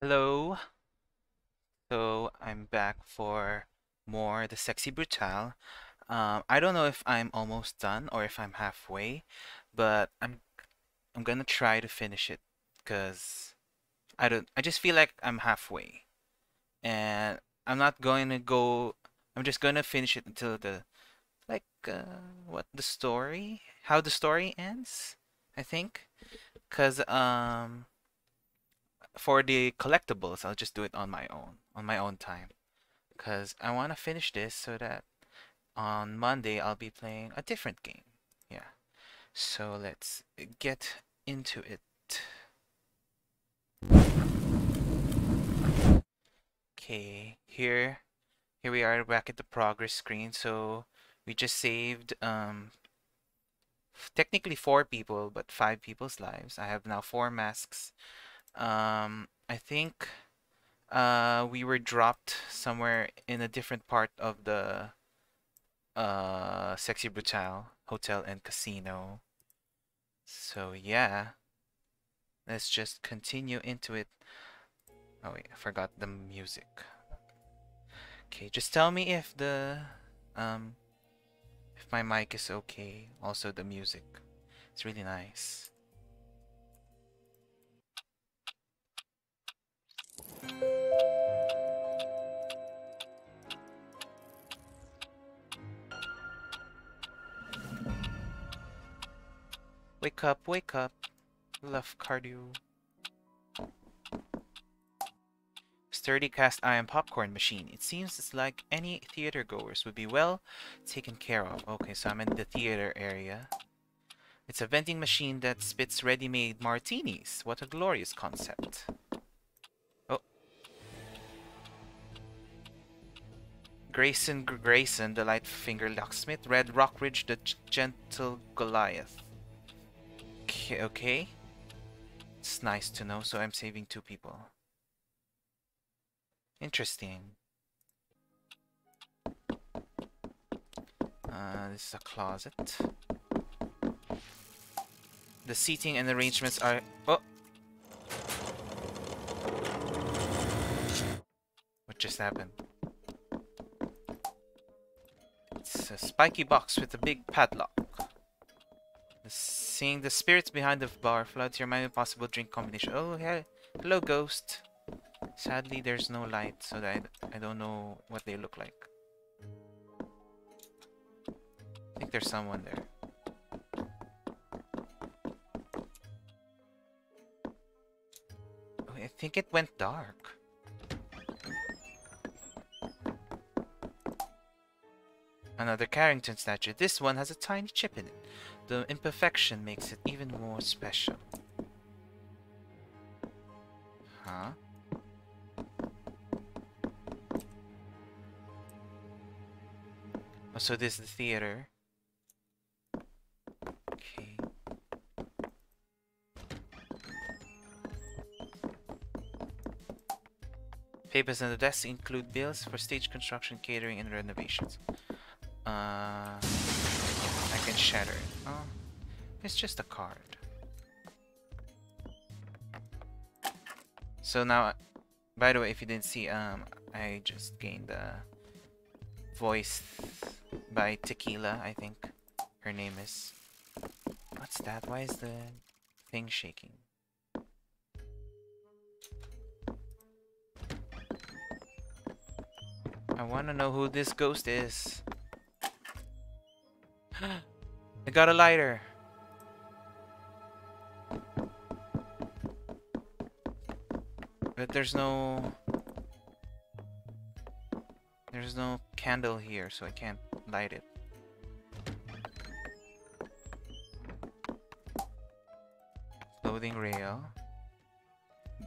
Hello. So I'm back for more The Sexy Brutale. Um, I don't know if I'm almost done or if I'm halfway, but I'm I'm gonna try to finish it because I don't I just feel like I'm halfway. And I'm not going to go I'm just gonna finish it until the like uh, what the story how the story ends, I think. Cause um for the collectibles, I'll just do it on my own, on my own time. Because I want to finish this so that on Monday I'll be playing a different game. Yeah. So let's get into it. Okay, here here we are back at the progress screen. So we just saved um technically four people, but five people's lives. I have now four masks um, I think uh, we were dropped somewhere in a different part of the uh, Sexy Brutale Hotel and Casino. So yeah, let's just continue into it. Oh wait, I forgot the music. Okay, just tell me if the um if my mic is okay. Also the music. It's really nice. Wake up, wake up. Lafcadio. Sturdy cast iron popcorn machine. It seems it's like any theater goers would be well taken care of. Okay, so I'm in the theater area. It's a vending machine that spits ready-made martinis. What a glorious concept. Grayson Grayson, the Lightfinger Locksmith. Red Rockridge, the Gentle Goliath. Okay, okay. It's nice to know, so I'm saving two people. Interesting. Uh, this is a closet. The seating and arrangements are... Oh! What just happened? A spiky box with a big padlock. Seeing the spirits behind the bar floods your mind with possible drink combination. Oh, hey, hello, ghost. Sadly, there's no light, so that I, I don't know what they look like. I think there's someone there. Oh, I think it went dark. Another Carrington statue. This one has a tiny chip in it. The imperfection makes it even more special. Huh? Oh, so this is the theater. Okay. Papers on the desk include bills for stage construction, catering, and renovations. Uh, I can shatter it. Oh, it's just a card. So now, by the way, if you didn't see, um, I just gained the voice by Tequila, I think her name is. What's that? Why is the thing shaking? I want to know who this ghost is. I got a lighter. But there's no... There's no candle here, so I can't light it. Clothing rail.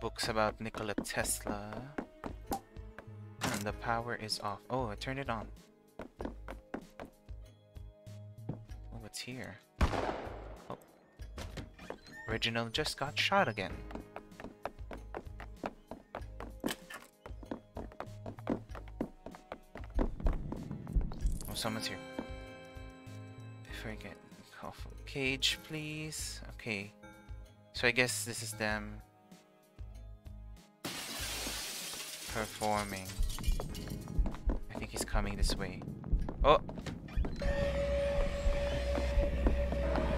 Books about Nikola Tesla. And the power is off. Oh, I turned it on. Here? Oh. Just got shot again. Oh, someone's here. If I get off cage, please. Okay. So I guess this is them. performing. I think he's coming this way. Oh!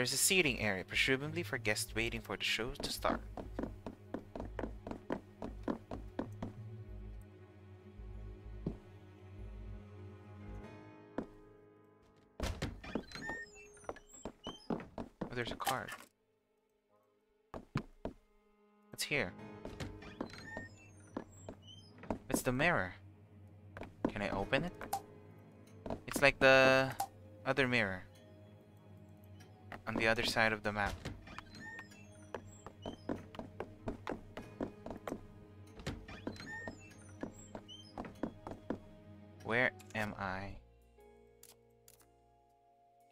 There's a seating area, presumably for guests waiting for the show to start. Oh, there's a card. What's here? It's the mirror. Can I open it? It's like the other mirror the other side of the map. Where am I?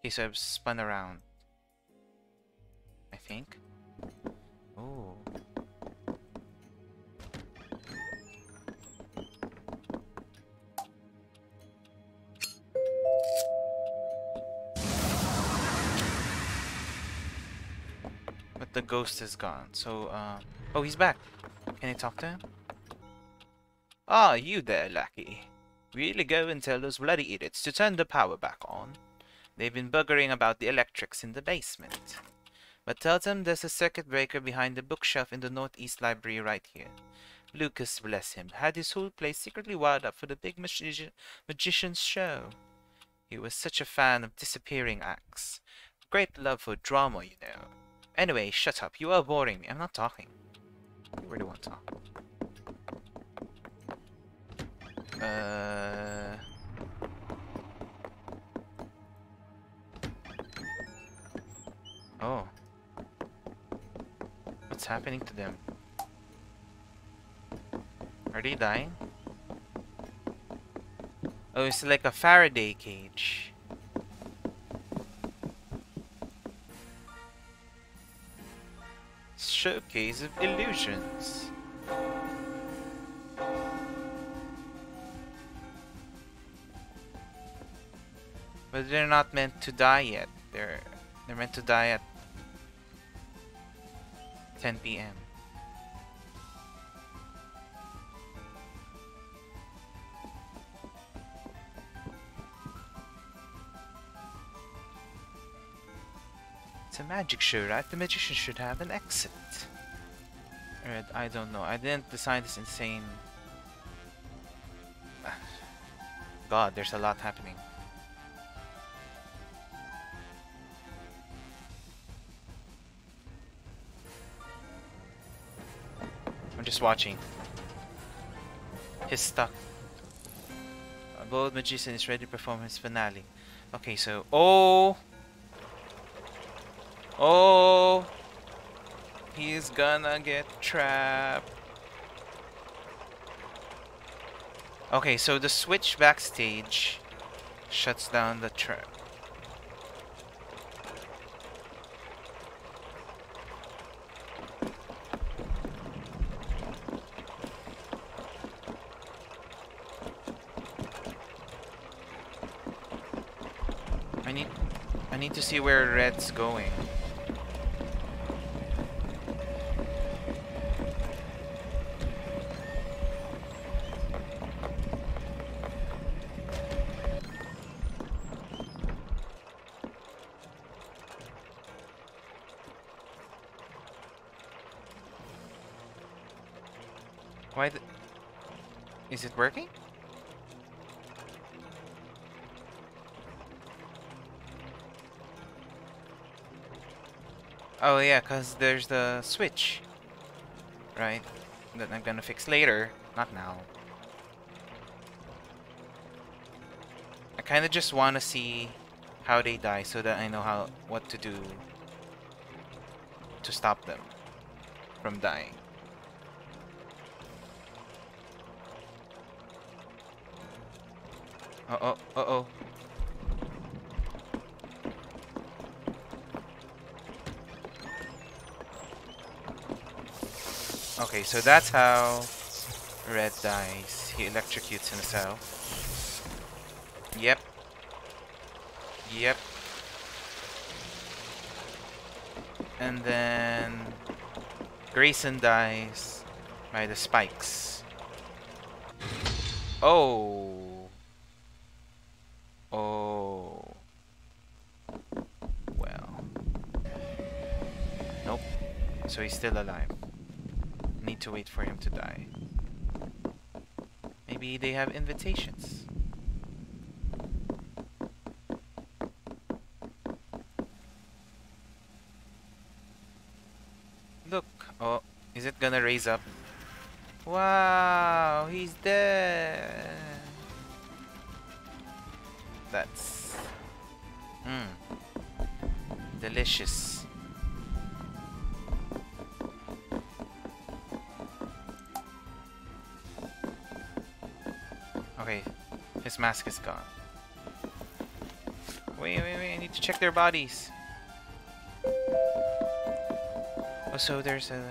Okay, so I've spun around. Ghost is gone. So, uh... Oh, he's back. Can I talk to him? Ah, you there, lackey. Really go and tell those bloody idiots to turn the power back on. They've been buggering about the electrics in the basement. But tell them there's a circuit breaker behind the bookshelf in the Northeast Library right here. Lucas, bless him, had his whole place secretly wired up for the big magi magician's show. He was such a fan of disappearing acts. Great love for drama, you know. Anyway, shut up. You are boring me. I'm not talking. You really want to talk. Uh... Oh. What's happening to them? Are they dying? Oh, it's like a Faraday cage. Showcase of illusions. But they're not meant to die yet. They're they're meant to die at 10 p.m. magic show, right? The magician should have an exit. Alright, I don't know. I didn't design this insane... God, there's a lot happening. I'm just watching. He's stuck. A bold magician is ready to perform his finale. Okay, so... Oh! Oh! He's gonna get trapped. Okay, so the switch backstage shuts down the trap. I need I need to see where red's going. Is it working? Oh yeah, cause there's the switch. Right? That I'm gonna fix later. Not now. I kinda just wanna see how they die so that I know how what to do to stop them from dying. Uh-oh, uh-oh. Okay, so that's how Red dies. He electrocutes himself. Yep. Yep. And then Grayson dies by the spikes. Oh. Oh. Well. Nope. So he's still alive. Need to wait for him to die. Maybe they have invitations. Look. Oh, is it gonna raise up? Wow, he's dead. That's... Mmm. Delicious. His mask is gone. Wait, wait, wait, I need to check their bodies. Oh, so there's a...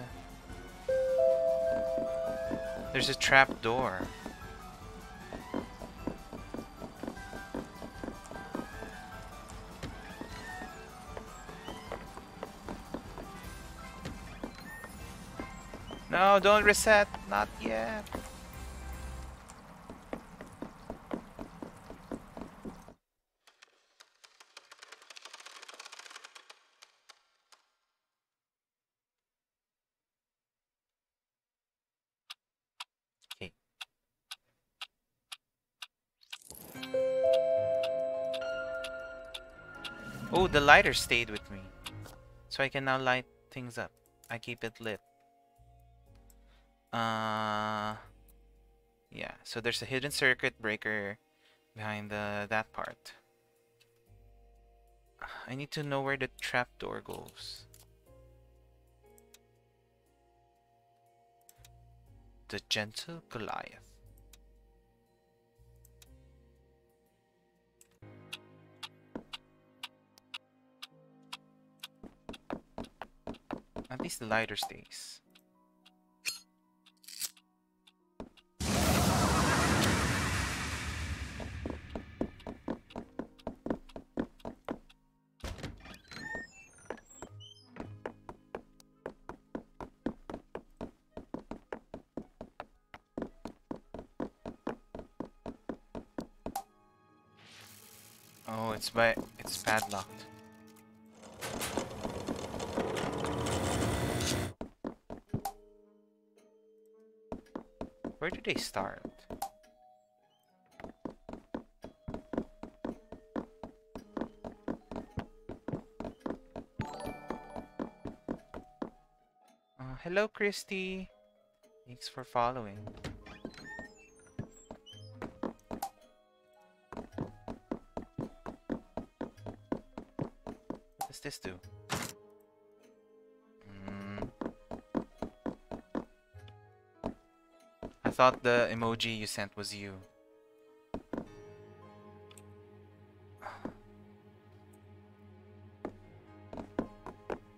There's a trap door. No, don't reset. Not yet. Lighter stayed with me. So I can now light things up. I keep it lit. Uh, yeah, so there's a hidden circuit breaker behind the that part. I need to know where the trapdoor goes. The gentle Goliath. At least the lighter stays. Oh, it's by it's padlocked. They start? Uh, hello, Christy. Thanks for following. What does this do? Thought the emoji you sent was you.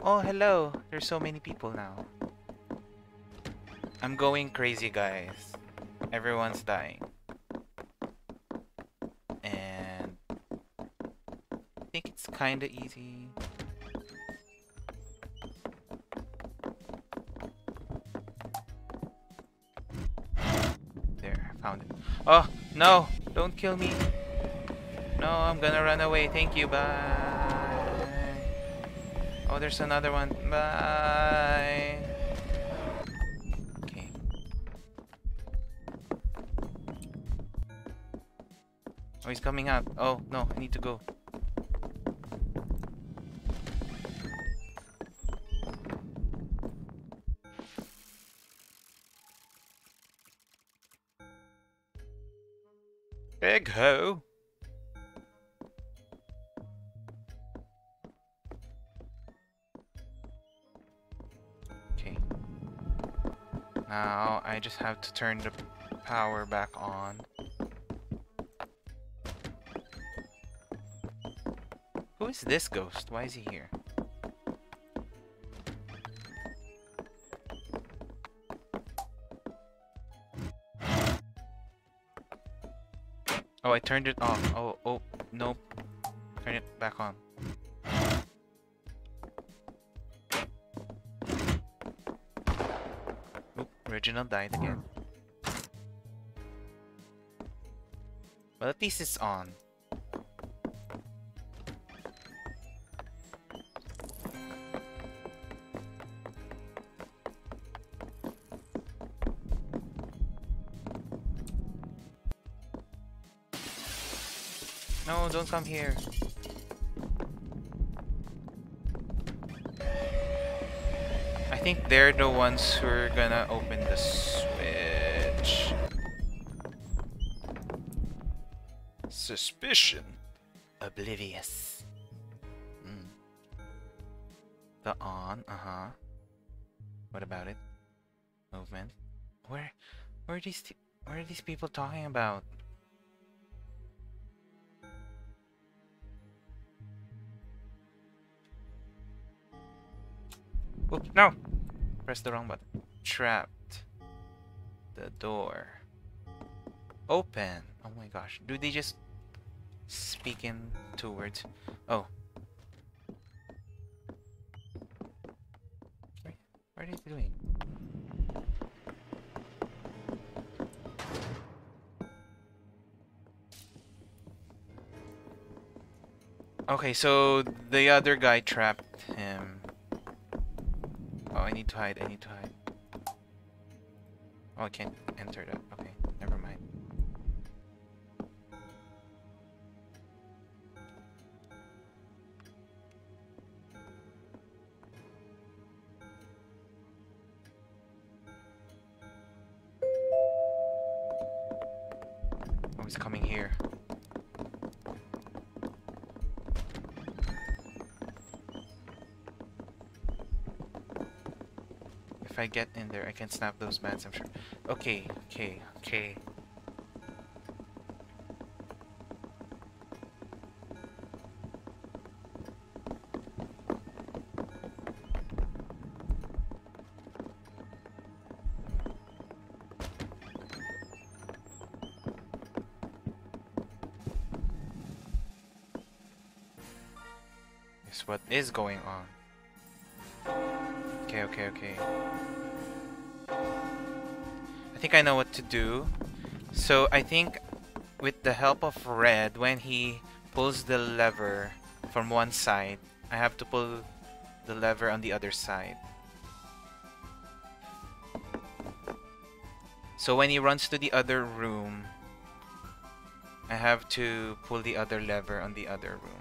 Oh, hello. There's so many people now. I'm going crazy, guys. Everyone's dying. And I think it's kind of easy. Oh, no! Don't kill me! No, I'm gonna run away. Thank you, bye! Oh, there's another one. Bye! Okay. Oh, he's coming out. Oh, no, I need to go. Peg ho! Okay. Now I just have to turn the power back on. Who is this ghost? Why is he here? I turned it off. Oh, oh, nope. Turn it back on. Oop, Reginald died again. Well, at least it's on. No, don't come here. I think they're the ones who are gonna open the switch. Suspicion. Oblivious. Hmm. The on, uh-huh. What about it? Movement. Where where are these where are these people talking about? No! Press the wrong button. Trapped. The door. Open. Oh my gosh. Do they just speak in two words? Oh. What are they doing? Okay, so the other guy trapped to hide, I need to hide. Oh, I can't enter that. Get in there, I can snap those bats, I'm sure. Okay, okay, okay. Is what is going on. Okay, okay, okay. I think I know what to do. So I think with the help of Red, when he pulls the lever from one side, I have to pull the lever on the other side. So when he runs to the other room, I have to pull the other lever on the other room.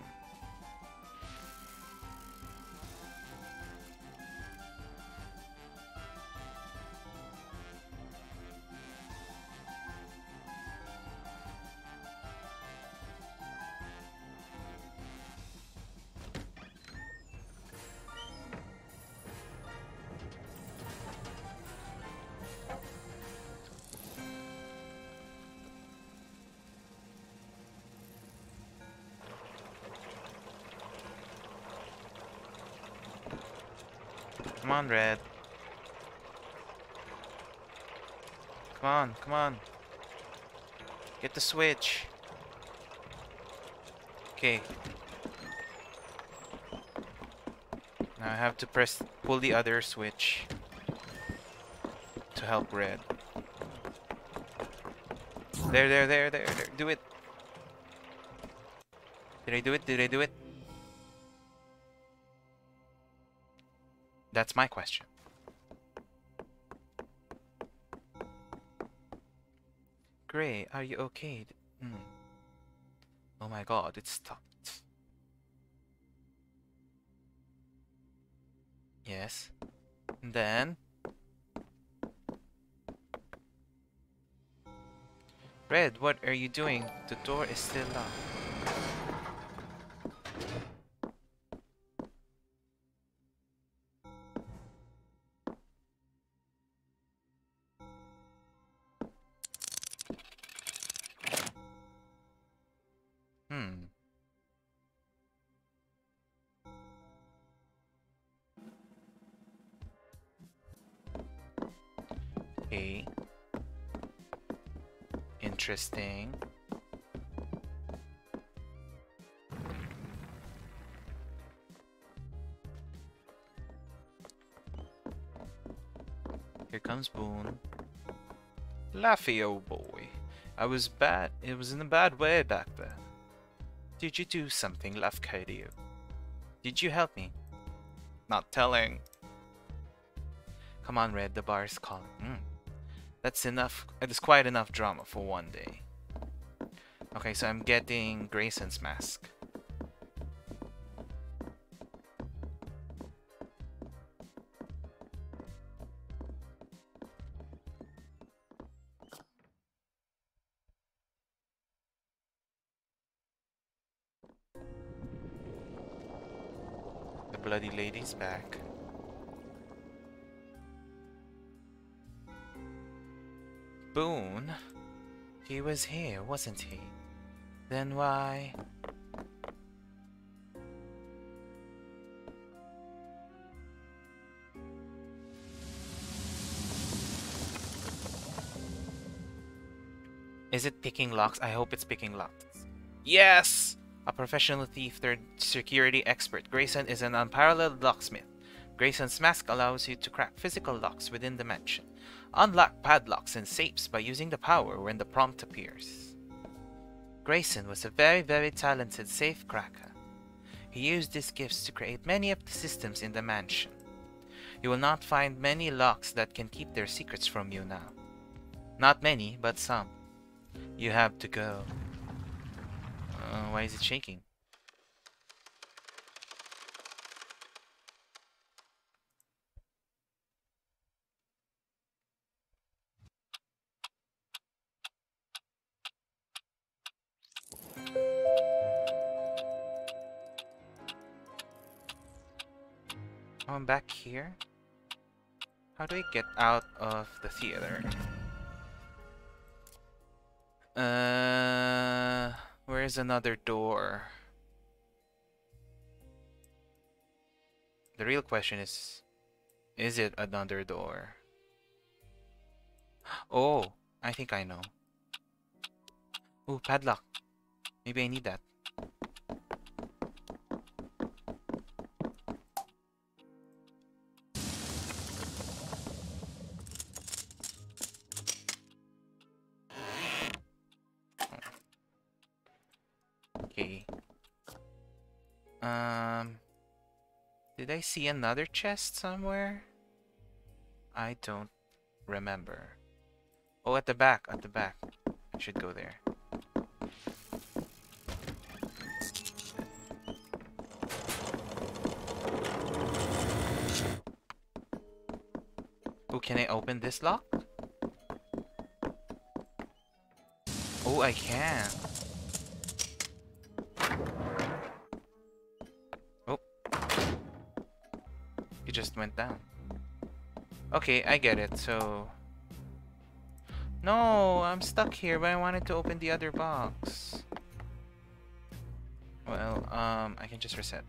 Red. Come on, come on. Get the switch. Okay. Now I have to press pull the other switch to help Red. There, there, there, there, there. Do it. Did I do it? Did I do it? That's my question. Gray, are you okay? Hmm. Oh my god, it stopped. Yes. And then... Red, what are you doing? The door is still locked. Interesting. Here comes Boone. Laffy, old boy. I was bad. It was in a bad way back then. Did you do something, Lafcadio? Did you help me? Not telling. Come on, Red. The bar is calling. Mm. That's enough. It is quite enough drama for one day. Okay, so I'm getting Grayson's mask. Was here, wasn't he? Then why... Is it picking locks? I hope it's picking locks. Yes! A professional thief turned security expert, Grayson is an unparalleled locksmith. Grayson's mask allows you to crack physical locks within the mansion. Unlock padlocks and safes by using the power when the prompt appears. Grayson was a very, very talented safe cracker. He used his gifts to create many of the systems in the mansion. You will not find many locks that can keep their secrets from you now. Not many, but some. You have to go. Uh, why is it shaking? Oh, I'm back here? How do I get out of the theater? Uh, where's another door? The real question is, is it another door? Oh, I think I know. Oh, padlock. Maybe I need that. I see another chest somewhere? I don't remember. Oh, at the back, at the back. I should go there. Oh, can I open this lock? Oh, I can. Just went down. Okay, I get it, so... No, I'm stuck here, but I wanted to open the other box. Well, um, I can just reset.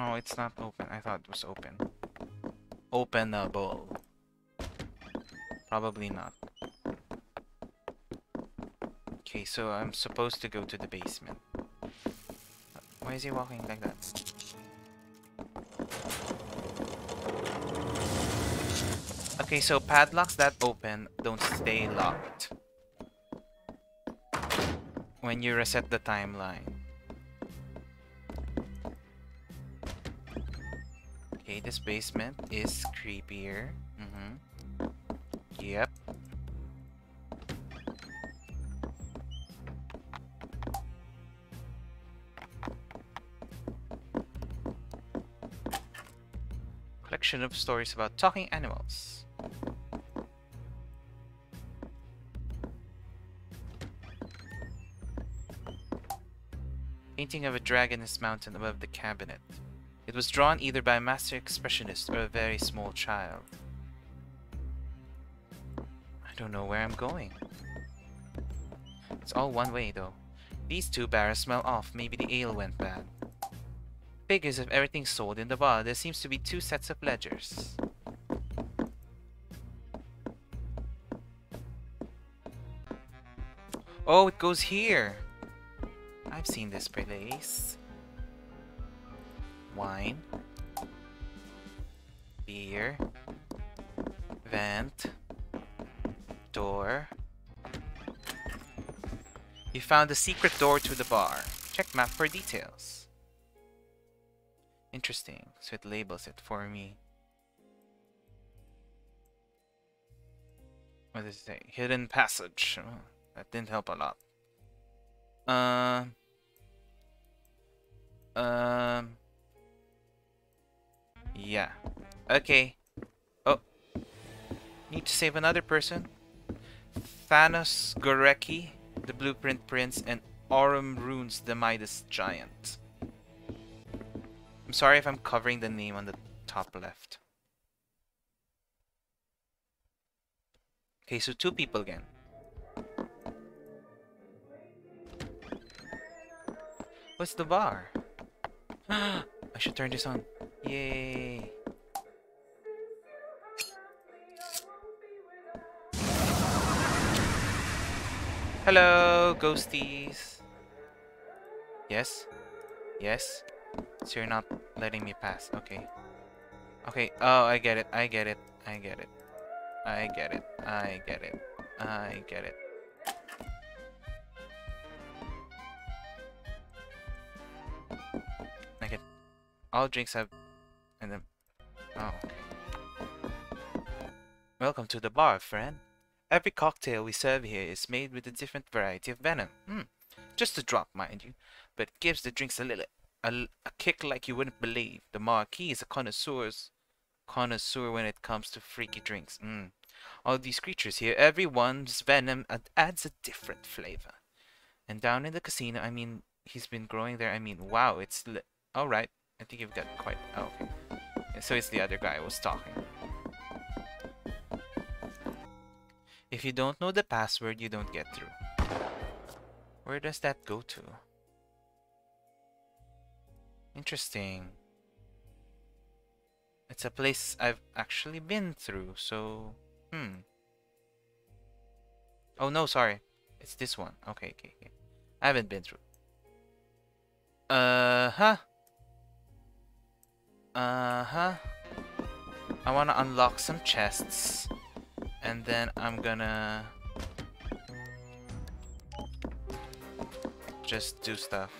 Oh, it's not open. I thought it was open. Openable. Probably not. Okay, so I'm supposed to go to the basement. Why is he walking like that? Okay, so padlocks that open don't stay locked. When you reset the timeline. This basement is creepier. Mm-hmm. Yep. collection of stories about talking animals. Painting of a dragon is mounted above the cabinet. It was drawn either by a master expressionist or a very small child. I don't know where I'm going. It's all one way though. These two barrels smell off. Maybe the ale went bad. Figures of everything sold in the bar. There seems to be two sets of ledgers. Oh, it goes here. I've seen this place. Wine. Beer. Vent. Door. You found the secret door to the bar. Check map for details. Interesting. So it labels it for me. What does it say? Hidden passage. Oh, that didn't help a lot. Uh, um. Yeah. Okay. Oh. Need to save another person. Thanos Gorecki, the Blueprint Prince, and Aurum Runes, the Midas Giant. I'm sorry if I'm covering the name on the top left. Okay, so two people again. What's the bar? I should turn this on. Yay. Hello, ghosties. Yes? Yes? So you're not letting me pass. Okay. Okay. Oh, I get it. I get it. I get it. I get it. I get it. I get it. All drinks have... And then... Oh. Welcome to the bar, friend. Every cocktail we serve here is made with a different variety of venom. Hmm. Just a drop, mind you. But it gives the drinks a little... A, a kick like you wouldn't believe. The Marquis is a connoisseur's connoisseur when it comes to freaky drinks. Mm. All these creatures here, everyone's venom adds a different flavor. And down in the casino, I mean, he's been growing there. I mean, wow, it's... Alright. I think you've got quite... Oh, okay. Yeah, so it's the other guy I was talking. If you don't know the password, you don't get through. Where does that go to? Interesting. It's a place I've actually been through, so... Hmm. Oh no, sorry. It's this one. Okay, okay, okay. I haven't been through. Uh-huh. Uh-huh. I want to unlock some chests. And then I'm gonna... Just do stuff.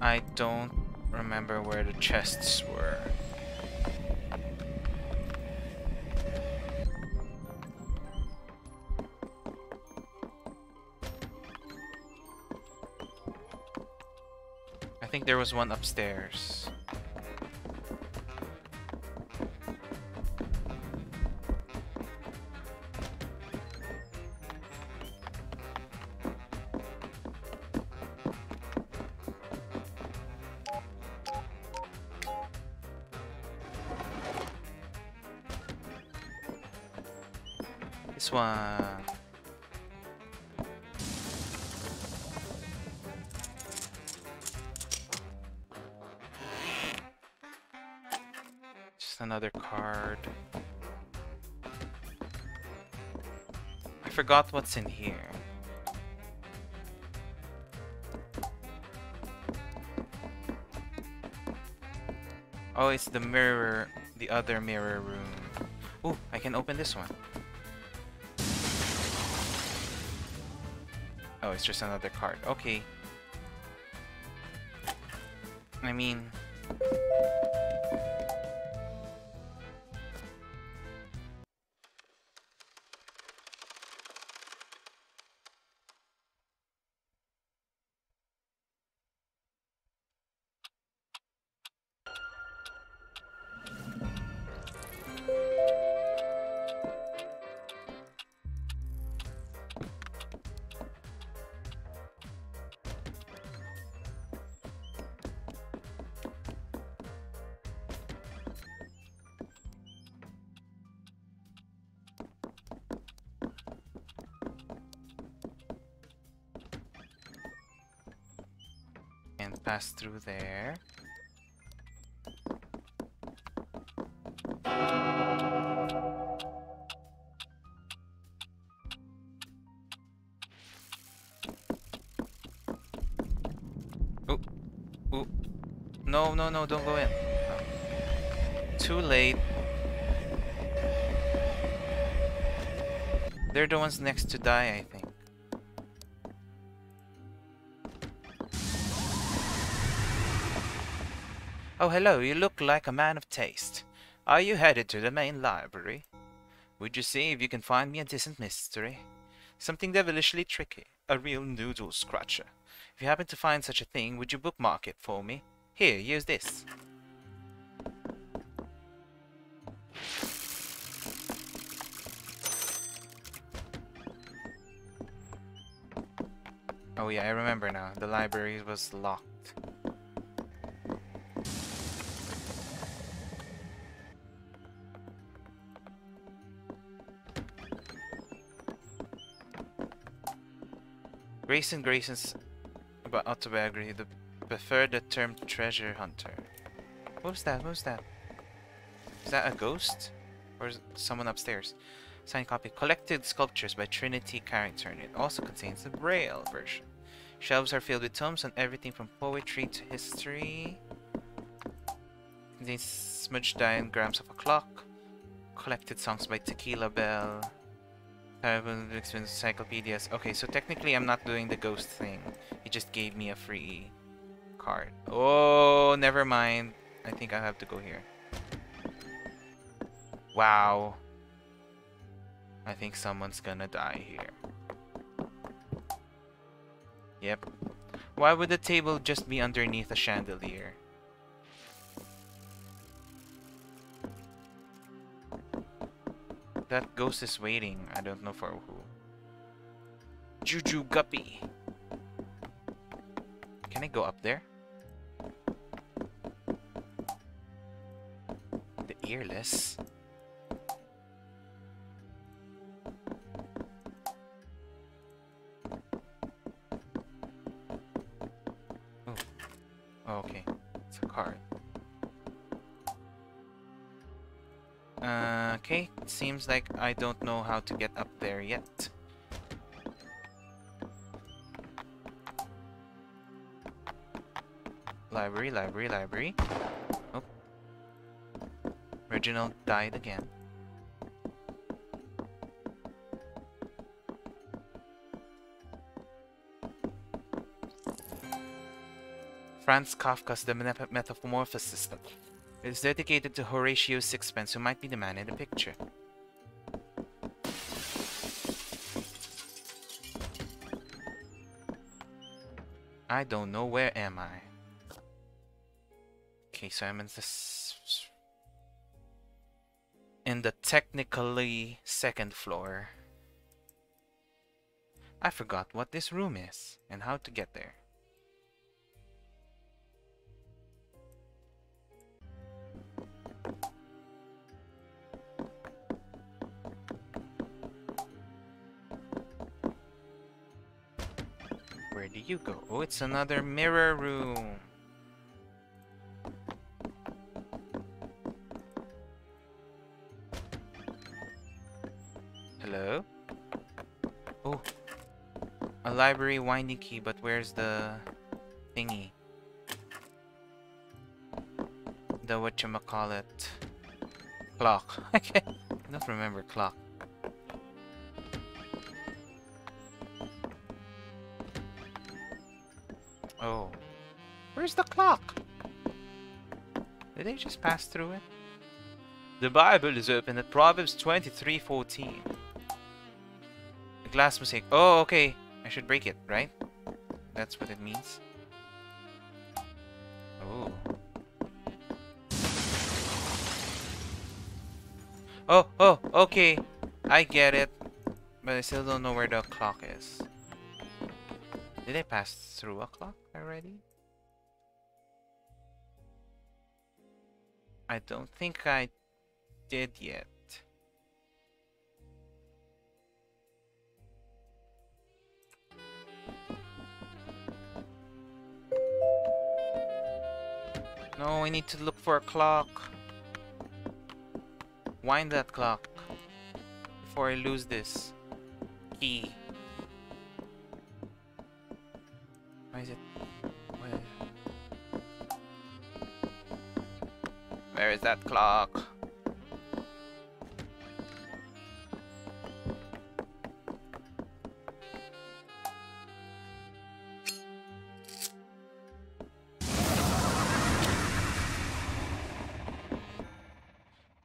I don't remember where the chests were. I think there was one upstairs. One. Just another card. I forgot what's in here. Oh, it's the mirror, the other mirror room. Oh, I can open this one. Oh, it's just another card. Okay. I mean, pass through there. Oh, oh, no, no, no, don't go in. Too late. They're the ones next to die, I think. Oh, hello, you look like a man of taste. Are you headed to the main library? Would you see if you can find me a decent mystery? Something devilishly tricky, a real noodle scratcher. If you happen to find such a thing, would you bookmark it for me? Here, use this. Oh yeah, I remember now. The library was locked. Grayson Grayson's about autobiography, the preferred the term treasure hunter. Was that? Was that? Is that a ghost? Or is someone upstairs? Signed copy. Collected sculptures by Trinity Carrington. It also contains the Braille version. Shelves are filled with tomes on everything from poetry to history. Contains smudged diagrams of a clock. Collected songs by Tequila Bell. Parable encyclopedias. Okay, so technically I'm not doing the ghost thing. He just gave me a free card. Oh, never mind. I think I have to go here. Wow. I think someone's gonna die here. Yep. Why would the table just be underneath a chandelier? That ghost is waiting. I don't know for who. Juju Guppy. Can I go up there? The earless. Seems like I don't know how to get up there yet. Library, library, library. Oh. Reginald died again. Franz Kafka's The Metamorphosis is dedicated to Horatio Sixpence, who might be the man in the picture. I don't know where am I. Okay, so I'm in this in the technically second floor. I forgot what this room is and how to get there. You go? Oh, it's another mirror room. Hello? Oh. A library winding key, but where's the thingy? The whatchamacallit clock. I don't remember clock. Where's the clock? Did they just pass through it? The Bible is open at Proverbs 23:14. The glass mosaic. Oh, okay. I should break it, right? That's what it means. Oh. Oh, oh, okay. I get it. But I still don't know where the clock is. Did I pass through a clock already? I don't think I did yet. No, we need to look for a clock. Wind that clock before I lose this key. Where is that clock?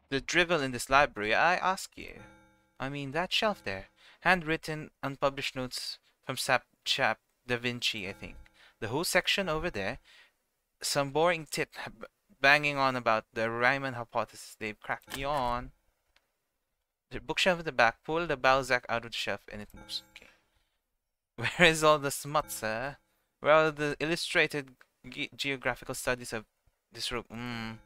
The drivel in this library, I ask you. I mean, that shelf there. Handwritten, unpublished notes from Sap Chap Da Vinci, I think. The whole section over there. Some boring tit banging on about the Riemann hypothesis. They've cracked on. The bookshelf at the back. Pull the Balzac out of the shelf and it moves. Okay. Where is all the smut, sir? Where are the illustrated ge geographical studies of this room? Mm.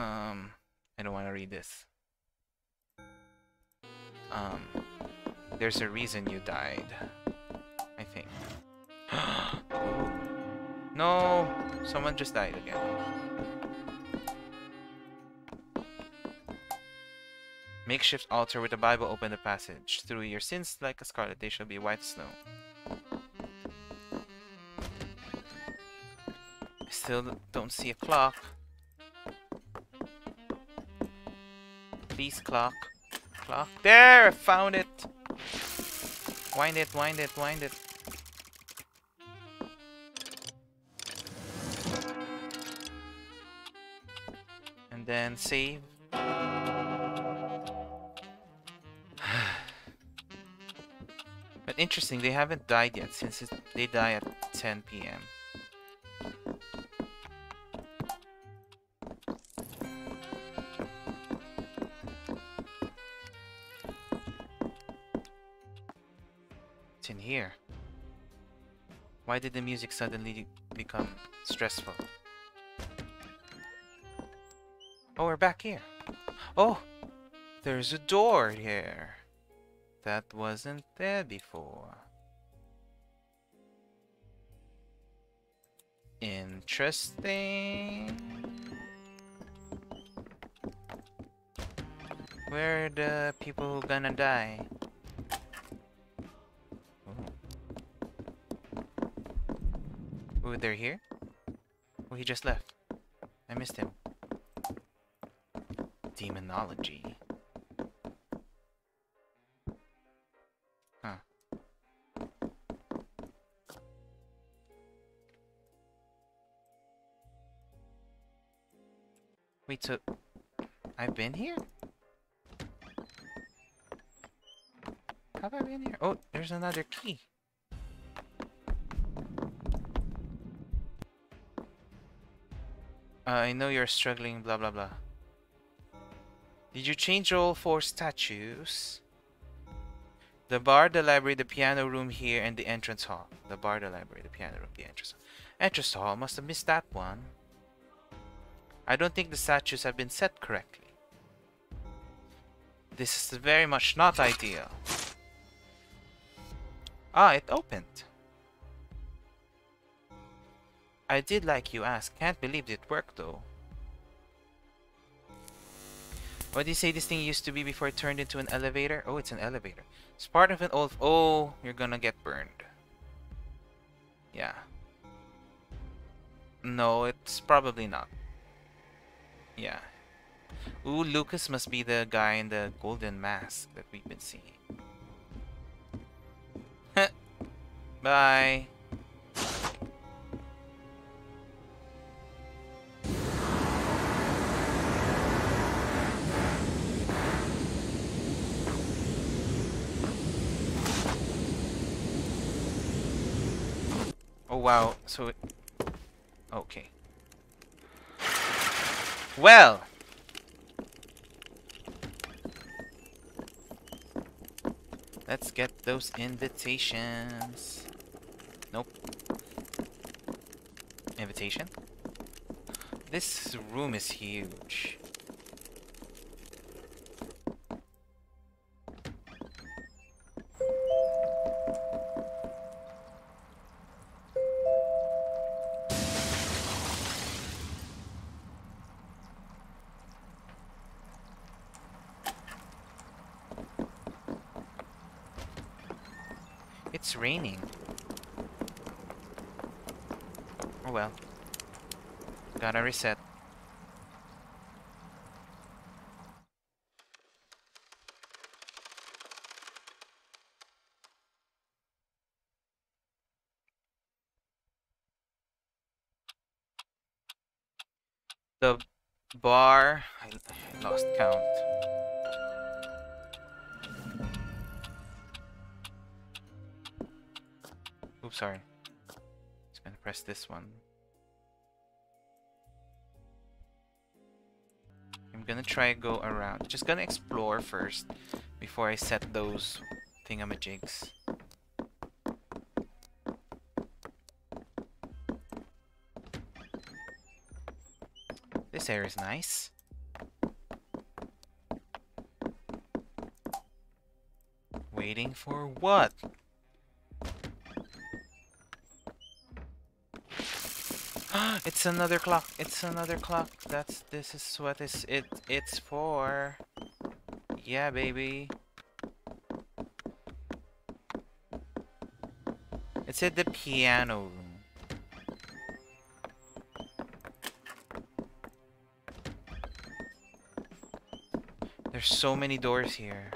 Um, I don't want to read this. Um, there's a reason you died. I think. no! Someone just died again. Makeshift altar with the Bible open the passage. Through your sins like a scarlet, they shall be white snow. Still don't see a clock. Please, clock. Clock. There! I found it! Wind it, wind it, wind it. Then save. but interesting, they haven't died yet since they die at 10 p.m. It's in here. Why did the music suddenly become stressful? Oh, we're back here. Oh, there's a door here. That wasn't there before. Interesting. Where are the people gonna die? Oh, they're here? Oh, he just left. I missed him. Demonology. Huh. Wait, so... I've been here? Have I been here? Oh, there's another key. Uh, I know you're struggling, blah blah blah. Did you change all four statues? The bar, the library, the piano room here, and the entrance hall. The bar, the library, the piano room, the entrance hall. Entrance hall, must have missed that one. I don't think the statues have been set correctly. This is very much not ideal. Ah, it opened. I did like you asked. Can't believe it worked though. What do you say this thing used to be before it turned into an elevator? Oh, it's an elevator. It's part of an old... Oh, you're gonna get burned. Yeah. No, it's probably not. Yeah. Ooh, Lucas must be the guy in the golden mask that we've been seeing. Bye. Oh, wow. So. Okay. Well! Let's get those invitations. Nope. Invitation? This room is huge. Raining. Oh well. Gotta reset. The bar, I, lost count. Just this one. I'm gonna try go around. Just gonna explore first before I set those thingamajigs. This area is nice. Waiting for what? It's another clock. It's another clock. That's this is what is it it's for. Yeah, baby. It's at the piano room. There's so many doors here.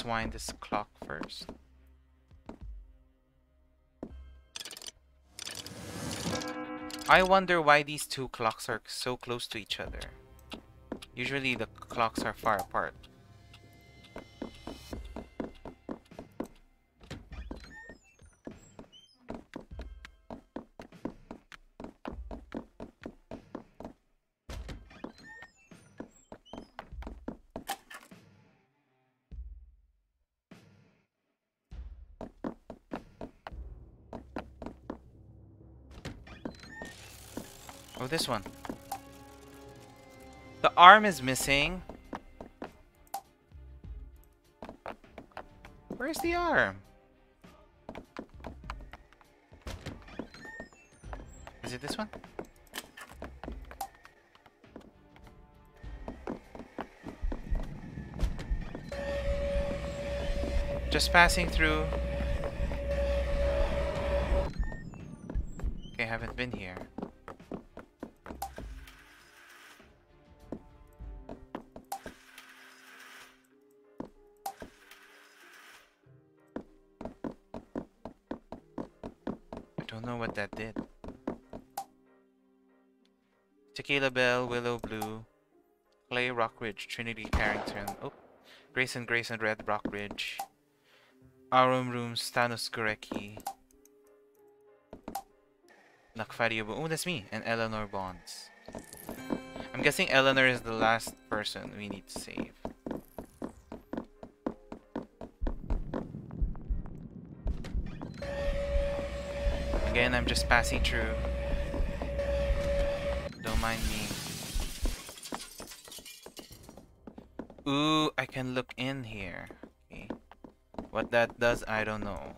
Let's wind this clock first. I wonder why these two clocks are so close to each other. Usually the clocks are far apart. Oh, this one. The arm is missing. Where's the arm? Is it this one? Just passing through. Bell, Willow Blue, Clay Rockridge, Trinity Carrington, oh, Grayson Grayson Red Rockridge, Arum Rooms, Thanos Gurecki, oh that's me, and Eleanor Bonds. I'm guessing Eleanor is the last person we need to save. Again, I'm just passing through. Mind me. Ooh, I can look in here. Okay. What that does, I don't know.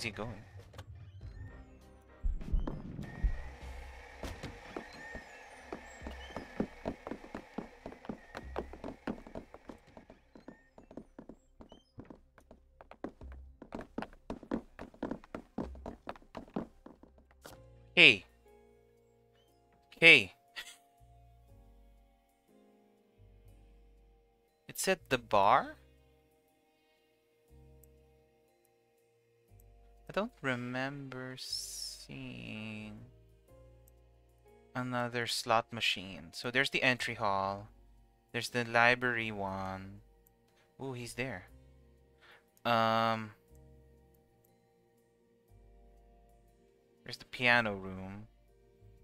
Is he going? Hey. Hey. It said the bar? Another slot machine. So there's the entry hall. There's the library one. Oh, he's there. Um, there's the piano room.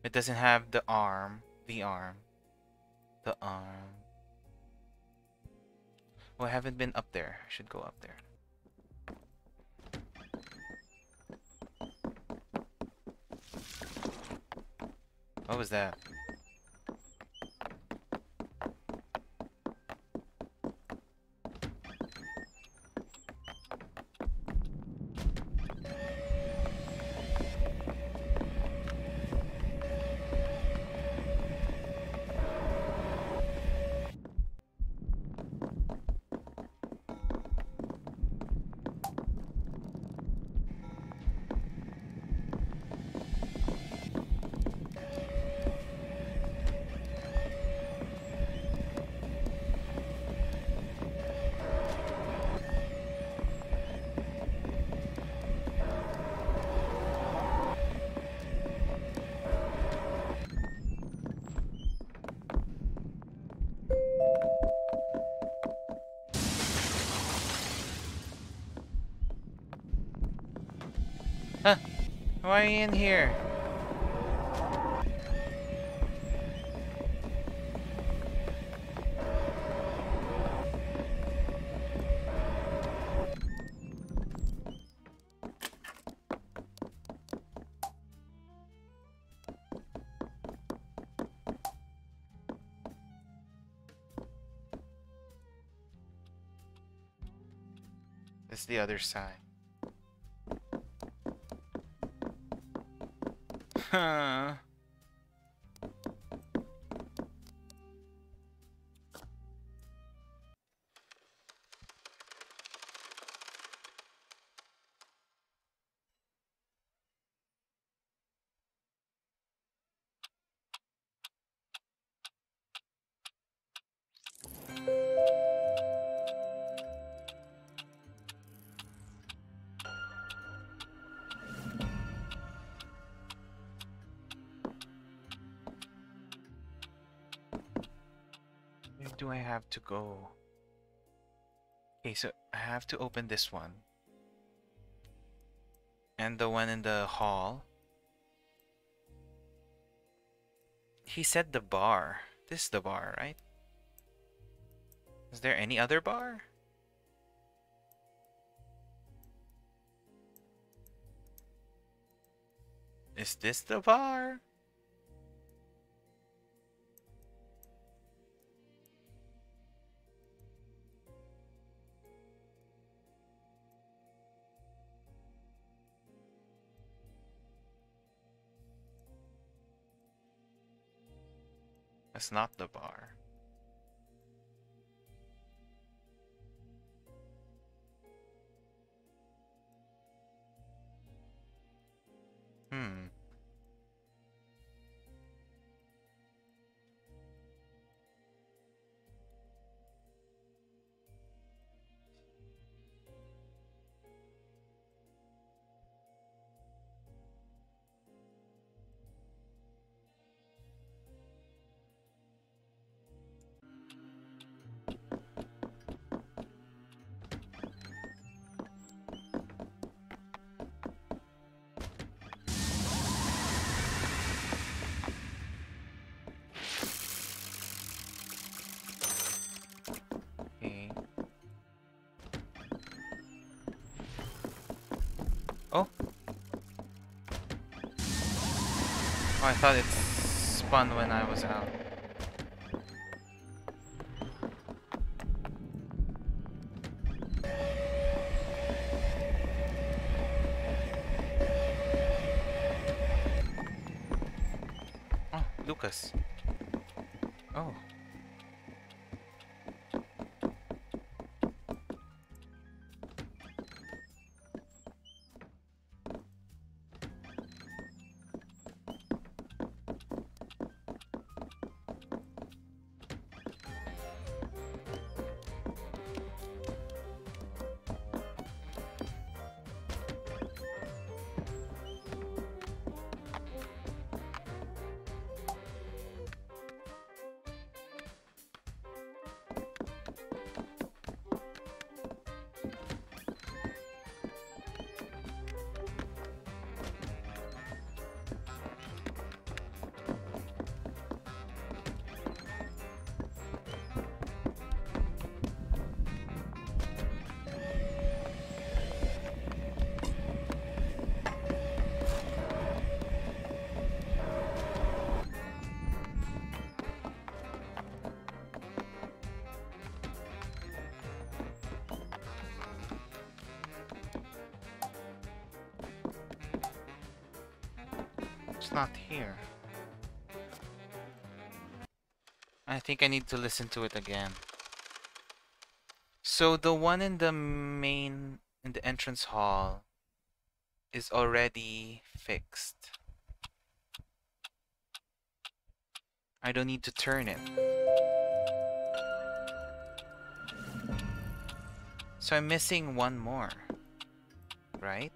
It doesn't have the arm. The arm. The arm. Oh, I haven't been up there. I should go up there. What was that? Why are you in here? This is the other side. Huh. Where I have to go? Okay, so I have to open this one. And the one in the hall. He said the bar. This is the bar, right? Is there any other bar? Is this the bar? That's not the bar. Hmm. I thought it spun when I was out. Think I need to listen to it again. So the one in the main, in the entrance hall is already fixed. I don't need to turn it. So I'm missing one more, right?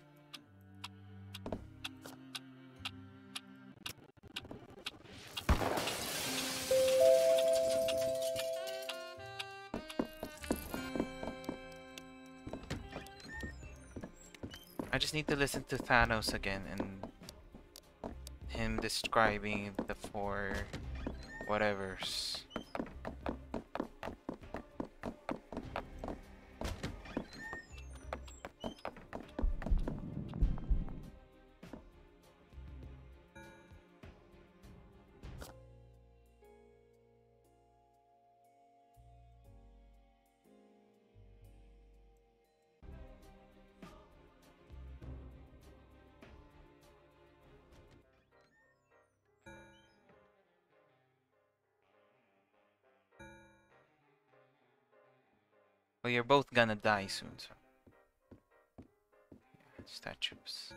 Just need to listen to Thanos again and him describing the four whatevers. Soon, so. Yeah, statues.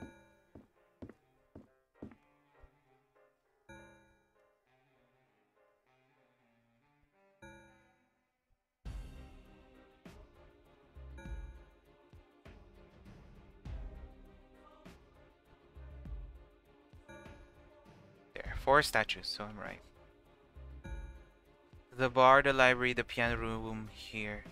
There, four statues, so I'm right. The bar, the library, the piano room here.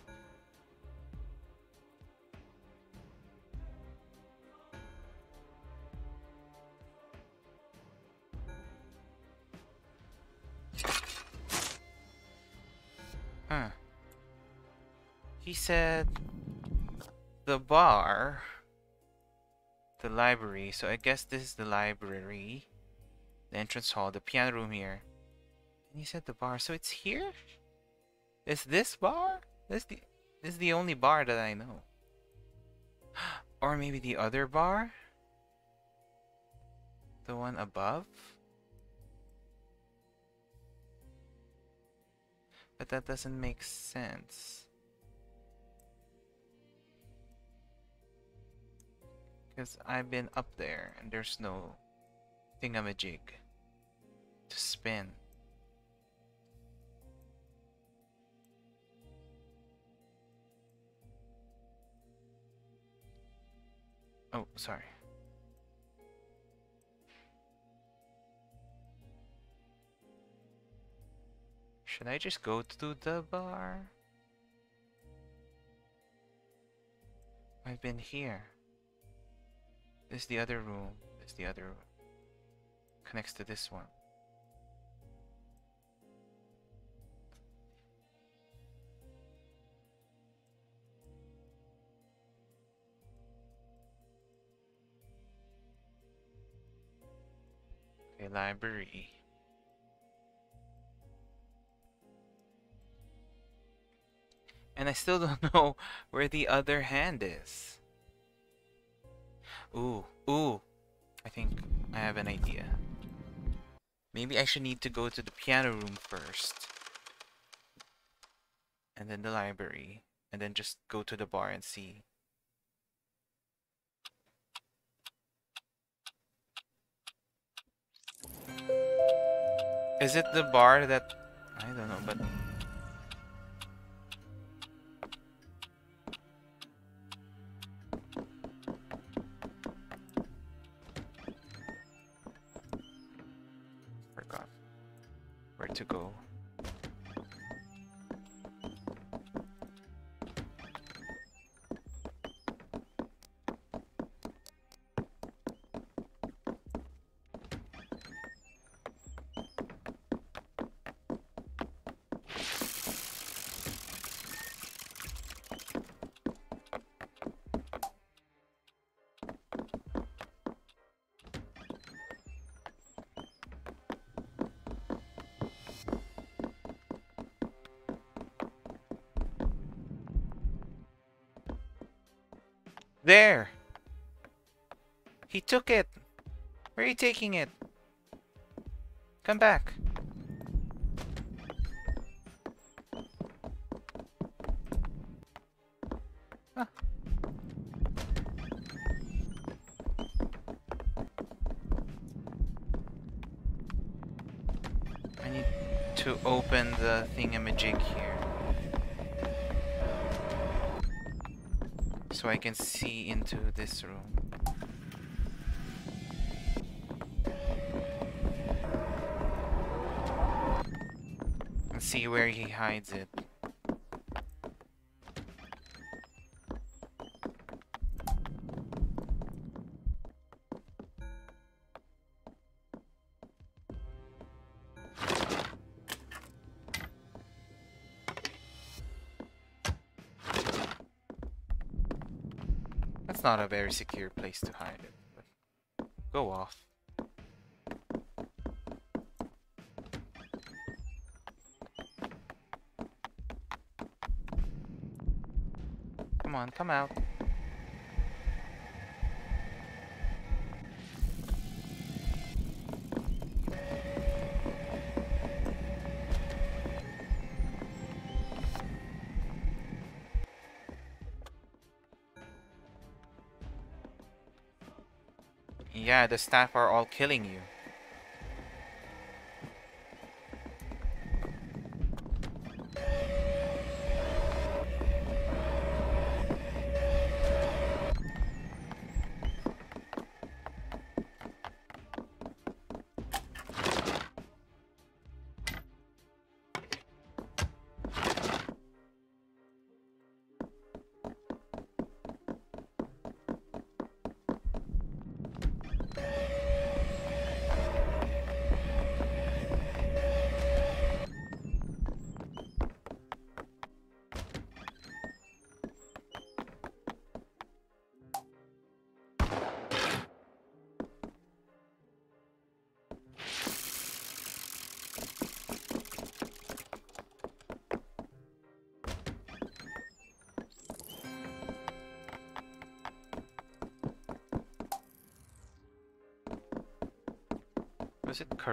Said the bar, the library. So I guess this is the library, the entrance hall, the piano room here. And he said the bar. So it's here? Is this bar? This the this is the only bar that I know. Or maybe the other bar? The one above? But that doesn't make sense. Because I've been up there and there's no thingamajig to spin. Oh, sorry. Should I just go to the bar? I've been here. This is the other room. This is the other room. Connects to this one. Okay, library. And I still don't know where the other hand is. Ooh, ooh. I think I have an idea. Maybe I should need to go to the piano room first. And then the library. And then just go to the bar and see. Is it the bar that... I don't know, but... There! He took it! Where are you taking it? Come back. Ah. I need to open the thingamajig here. I can see into this room. And see where he hides it. That's not a very secure place to hide it. Go off. Come on, come out. Yeah, the staff are all killing you.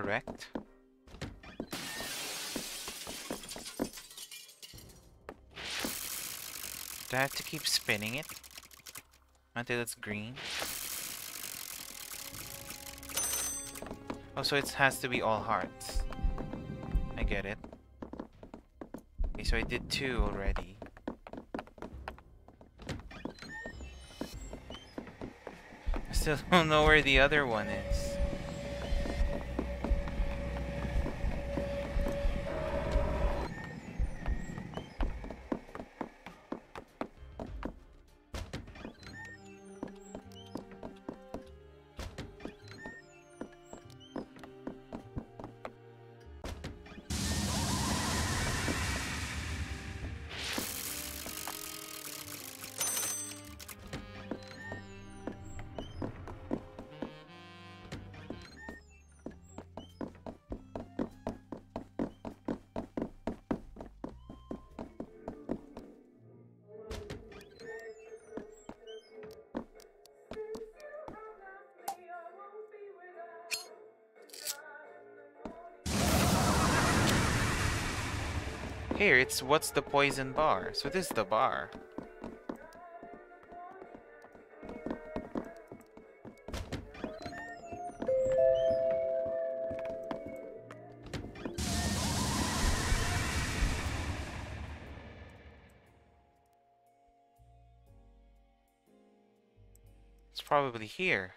Correct? Do I have to keep spinning it? Until it's green? Oh, so it has to be all hearts. I get it. Okay, so I did two already. I still don't know where the other one is. Here, it's what's the poison bar? So this is the bar. It's probably here.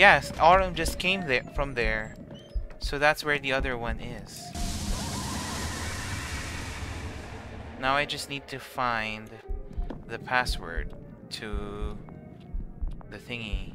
Yes, Aurum just came there from there. So that's where the other one is. Now I just need to find the password to the thingy.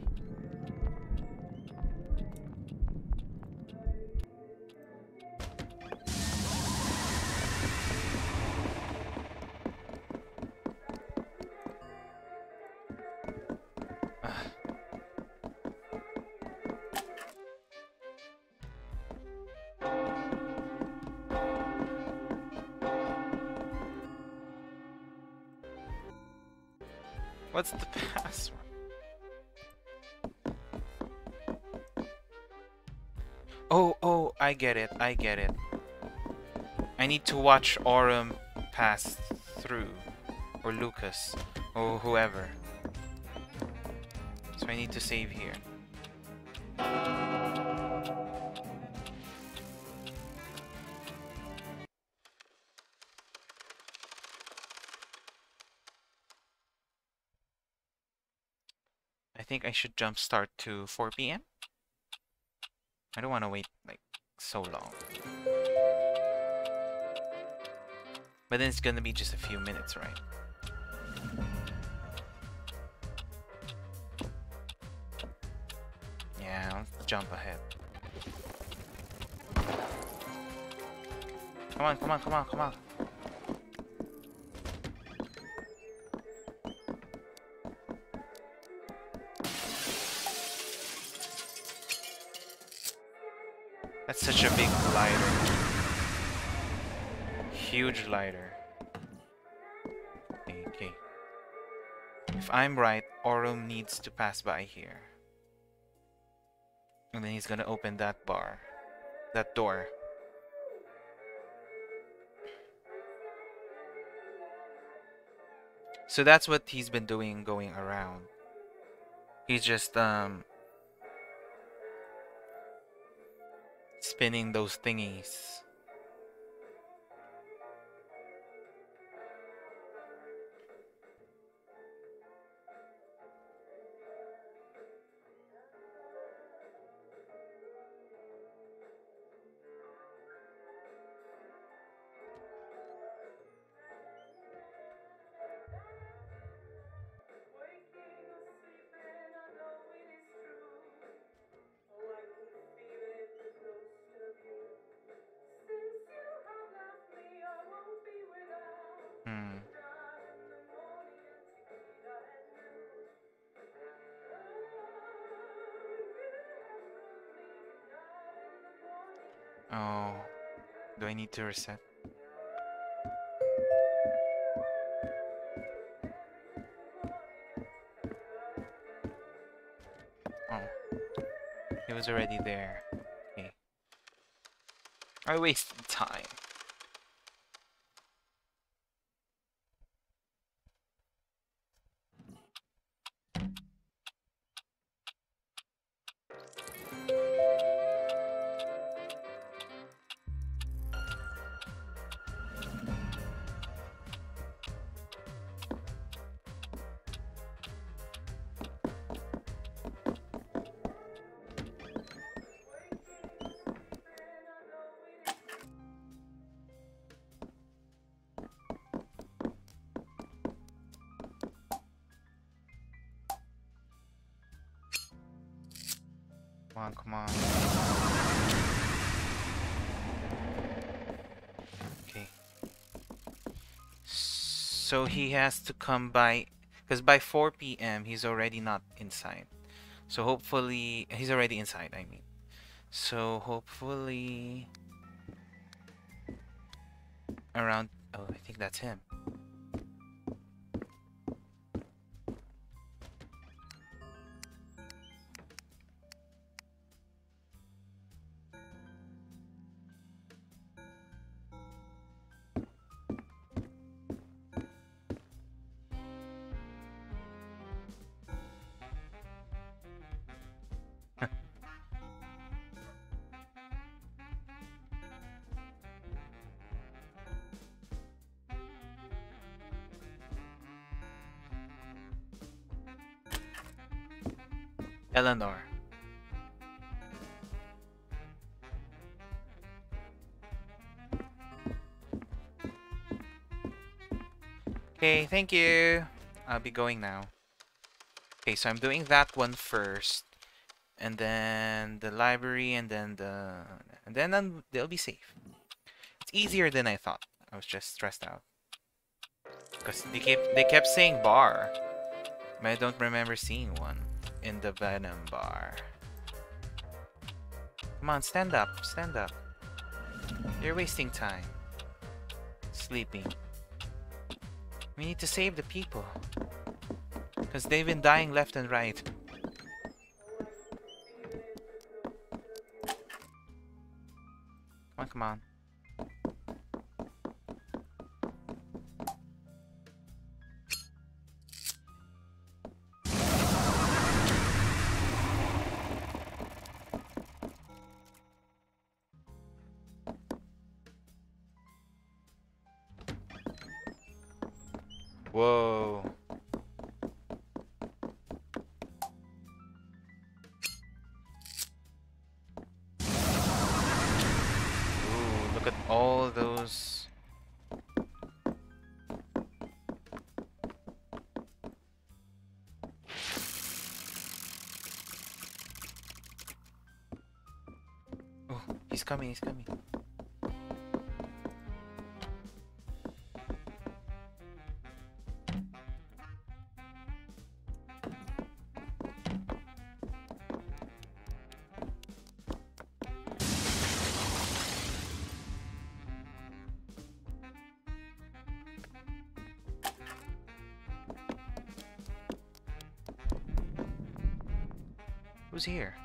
Get it, I get it. I need to watch Aurum pass through. Or Lucas. Or whoever. So I need to save here. I think I should jump start to 4 p.m. I don't want to wait so long. But then it's gonna be just a few minutes, right? Yeah, let's jump ahead. Come on, come on, come on, come on. Such a big glider. Huge glider. Okay. If I'm right, Aurum needs to pass by here. And then he's gonna open that bar. That door. So that's what he's been doing going around. He's just um spinning those thingies. Reset? Oh, he was already there. Okay. I wasted time. So he has to come by, because by 4 p.m. he's already not inside. So hopefully, he's already inside, I mean. So hopefully, around, oh, I think that's him. Okay, thank you. I'll be going now. Okay, so I'm doing that one first. And then the library and then the... And then um, they'll be safe. It's easier than I thought. I was just stressed out. Because they kept, they kept saying bar. But I don't remember seeing one in the Venom bar. Come on, stand up. Stand up. You're wasting time. Sleeping. We need to save the people. Because they've been dying left and right. Coming, he's coming. Who's here?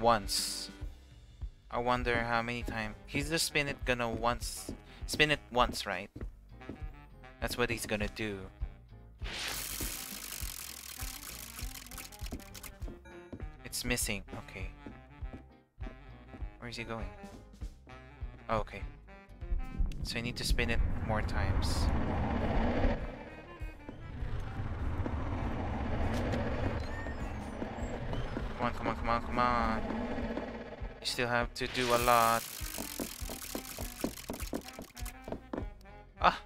Once. I wonder how many times. He's just spin it gonna once. Spin it once, right? That's what he's gonna do. It's missing. Okay. Where is he going? Oh, okay. So I need to spin it more times. Come on, come on, come on, come on. You still have to do a lot. Ah,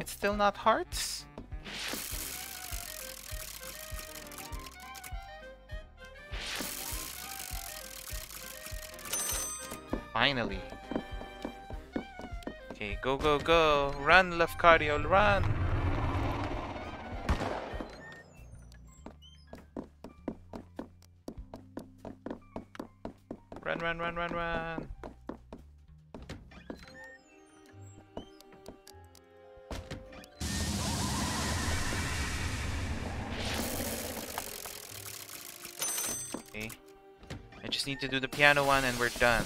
it's still not hearts? Finally. Okay, go, go, go. Run, Lafcadio, run! Run, run, run! Okay. I just need to do the piano one and we're done.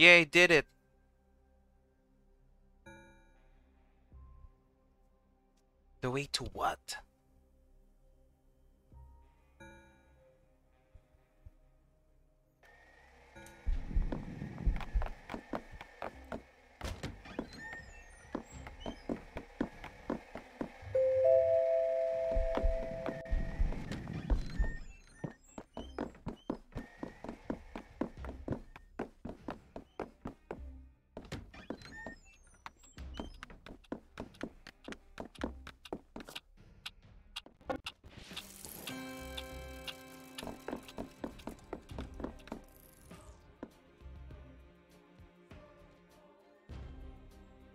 Yay, did it!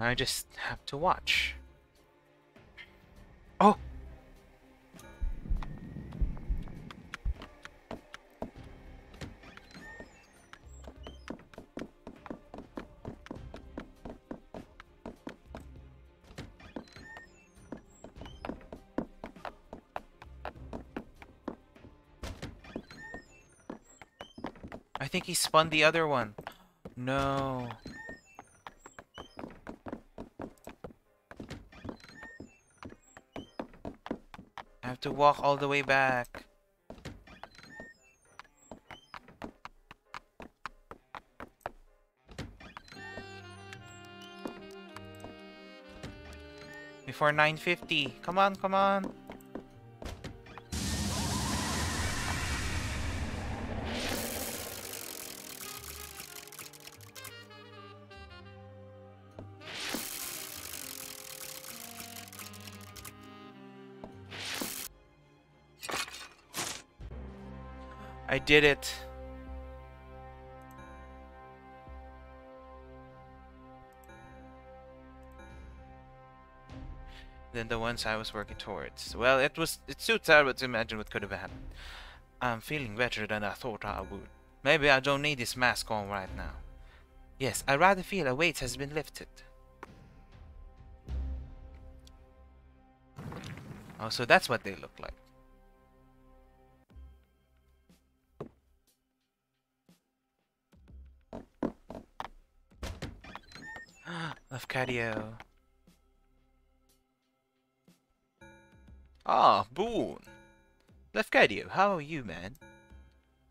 I just have to watch. Oh! I think he spun the other one. No. To walk all the way back. Before 950. Come on, come on. I did it. Than the ones I was working towards. Well, it was it's too terrible to imagine what could have happened. I'm feeling better than I thought I would. Maybe I don't need this mask on right now. Yes, I rather feel a weight has been lifted. Oh, so that's what they look like. Lafcadio. Ah, Boone. Lafcadio, how are you, man?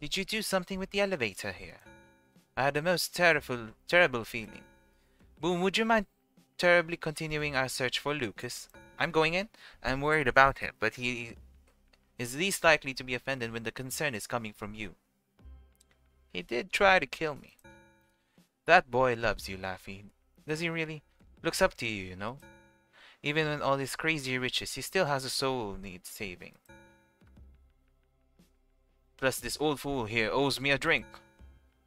Did you do something with the elevator here? I had a most terrible, terrible feeling. Boone, would you mind terribly continuing our search for Lucas? I'm going in. I'm worried about him, but he is least likely to be offended when the concern is coming from you. He did try to kill me. That boy loves you, Laffy. Does he really? Looks up to you, you know? Even with all his crazy riches, he still has a soul needs saving. Plus this old fool here owes me a drink.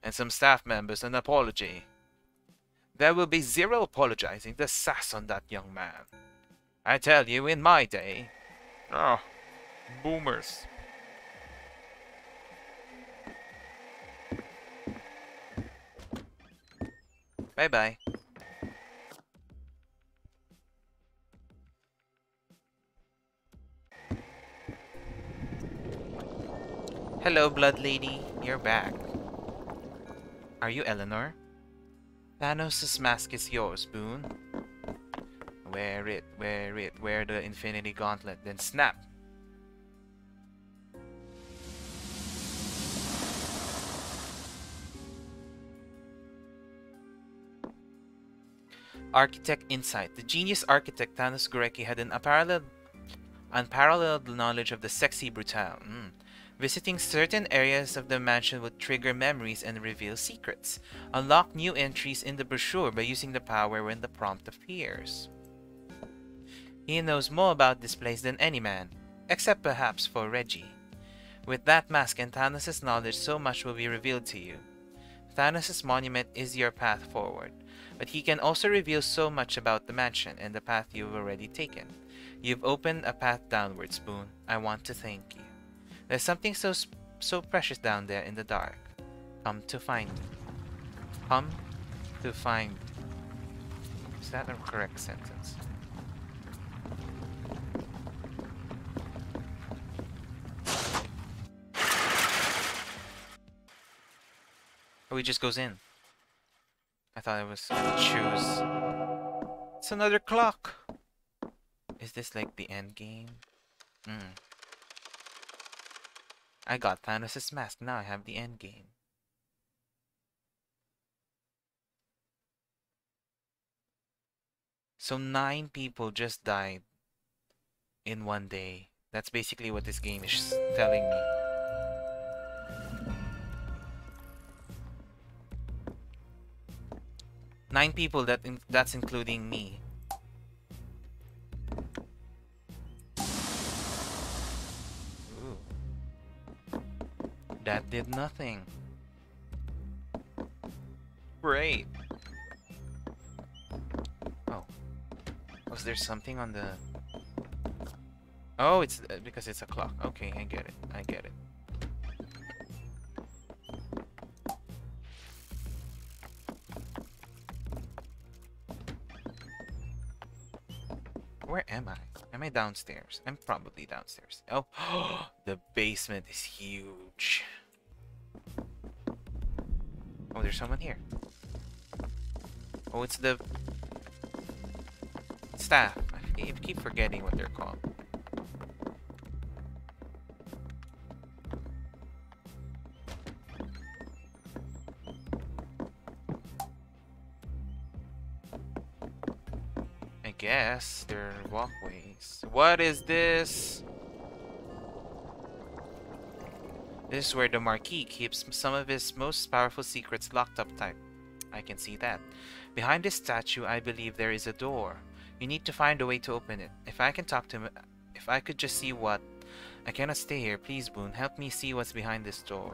And some staff members an apology. There will be zero apologizing the sass on that young man. I tell you, in my day... Oh, boomers. Bye-bye. Hello, Blood Lady. You're back. Are you Eleanor? Thanos' mask is yours, Boone. Wear it, wear it, wear the Infinity Gauntlet, then snap! Architect Insight. The genius architect Thanos Gorecki had an unparalleled, unparalleled knowledge of the sexy brutale. Mm. Visiting certain areas of the mansion would trigger memories and reveal secrets. Unlock new entries in the brochure by using the power when the prompt appears. He knows more about this place than any man, except perhaps for Reggie. With that mask and Thanos' knowledge, so much will be revealed to you. Thanos' monument is your path forward, but he can also reveal so much about the mansion and the path you've already taken. You've opened a path downwards, Boone. I want to thank you. There's something so so precious down there in the dark. Come to find. Come to find. Is that a correct sentence? Oh, he just goes in. I thought it was choose. It's another clock. Is this like the end game? Hmm. I got Thanos' mask, now I have the end game. So nine people just died in one day. That's basically what this game is telling me. Nine people, that in that's including me. That did nothing. Great. Oh, Was there something on the... Oh, it's uh, because it's a clock. Okay, I get it. I get it. Where am I? Am I downstairs? I'm probably downstairs. Oh, the basement is huge. Oh, there's someone here. Oh, it's the staff. I keep forgetting what they're called. Guess they're walkways. What is this? This is where the Marquis keeps some of his most powerful secrets locked up tight. I can see that. Behind this statue, I believe there is a door. You need to find a way to open it. If I can talk to him, if I could just see what... I cannot stay here. Please, Boone, help me see what's behind this door.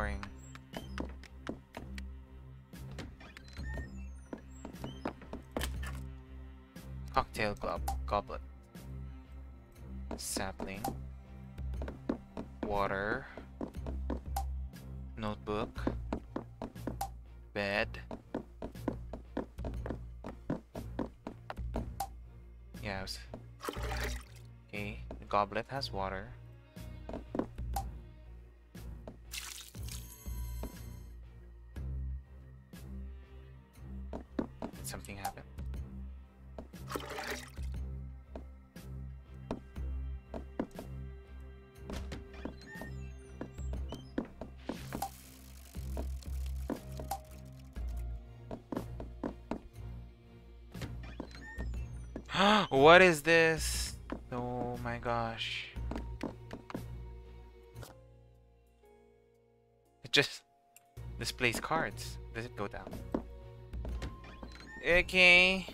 Exploring. Cocktail glob goblet. Sapling. Water. Notebook. Bed. Yeah, was... Okay, the goblet has water. What is this? Oh my gosh. It just displays cards. Does it go down? Okay.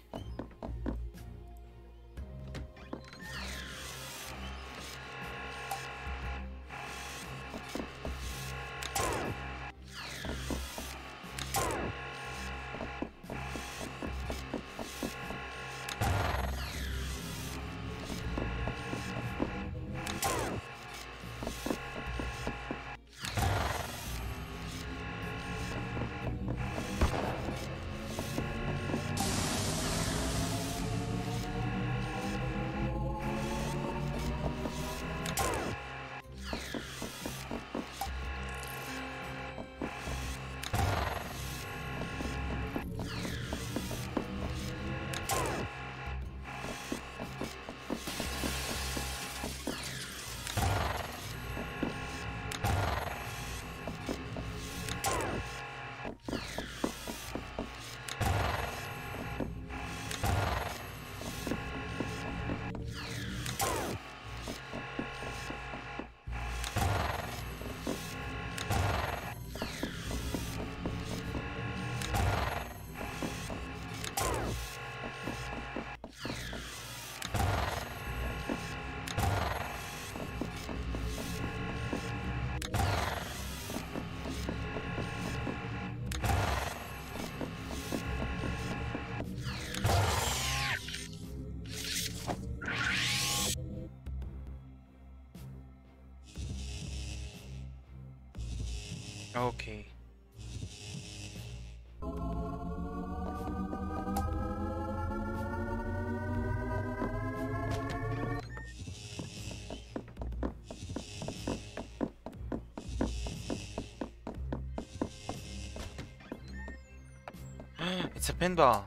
Pinball.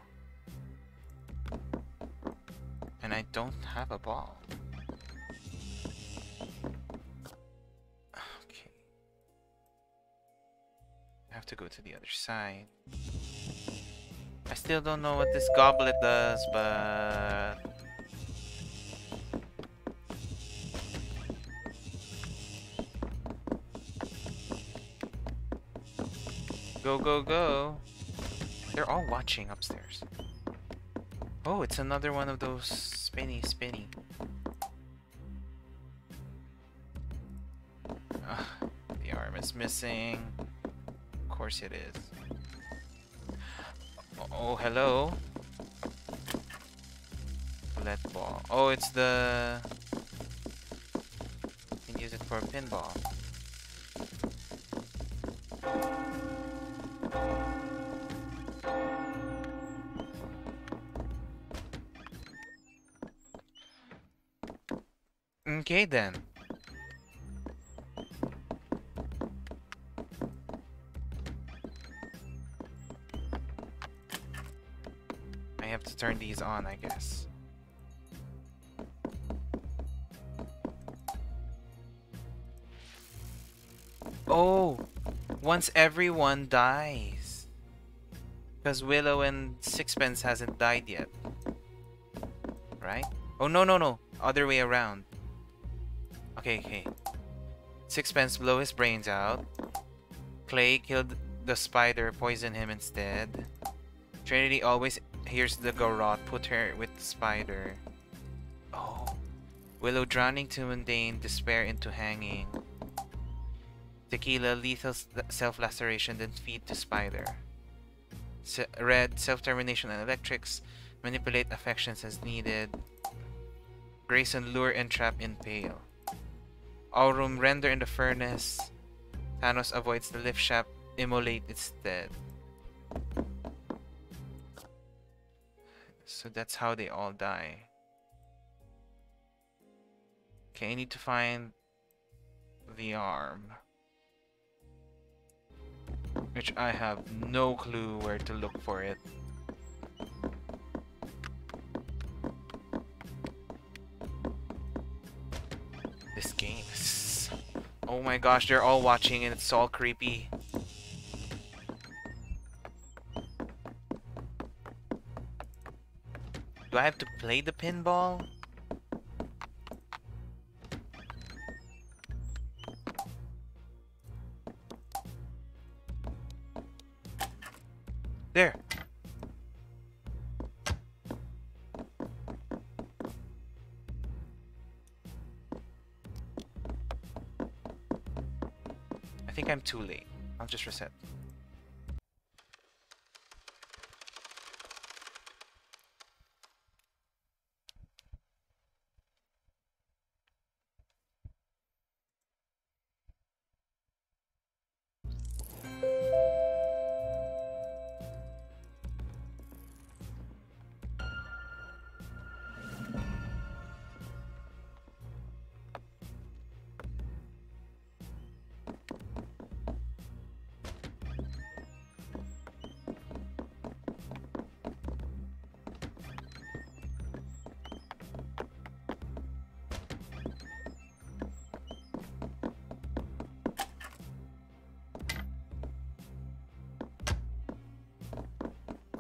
And I don't have a ball. Okay. I have to go to the other side. I still don't know what this goblet does, but... Go, go, go. They're all watching upstairs. Oh, it's another one of those spinny spinny. Ugh, the arm is missing. Of course it is. Oh, hello. Let ball. Oh, it's the... You can use it for a pinball. Okay then. I have to turn these on, I guess. Oh! Once everyone dies. Because Willow and Sixpence hasn't died yet. Right? Oh, no, no, no. Other way around. Okay, okay. Sixpence blow his brains out. Clay killed the spider, poison him instead. Trinity always hears the garrote, put her with the spider. Oh. Willow drowning to mundane despair into hanging. Tequila lethal self-laceration then feed to spider. Red self-termination and electrics manipulate affections as needed. Grayson lure and trap in pale. Aurum render in the furnace. Thanos avoids the lift shaft, immolate instead. So that's how they all die. Okay, I need to find the arm. Which I have no clue where to look for it. This game. Oh my gosh, they're all watching and it's all creepy. Do I have to play the pinball? There. I'm too late. I'll just reset.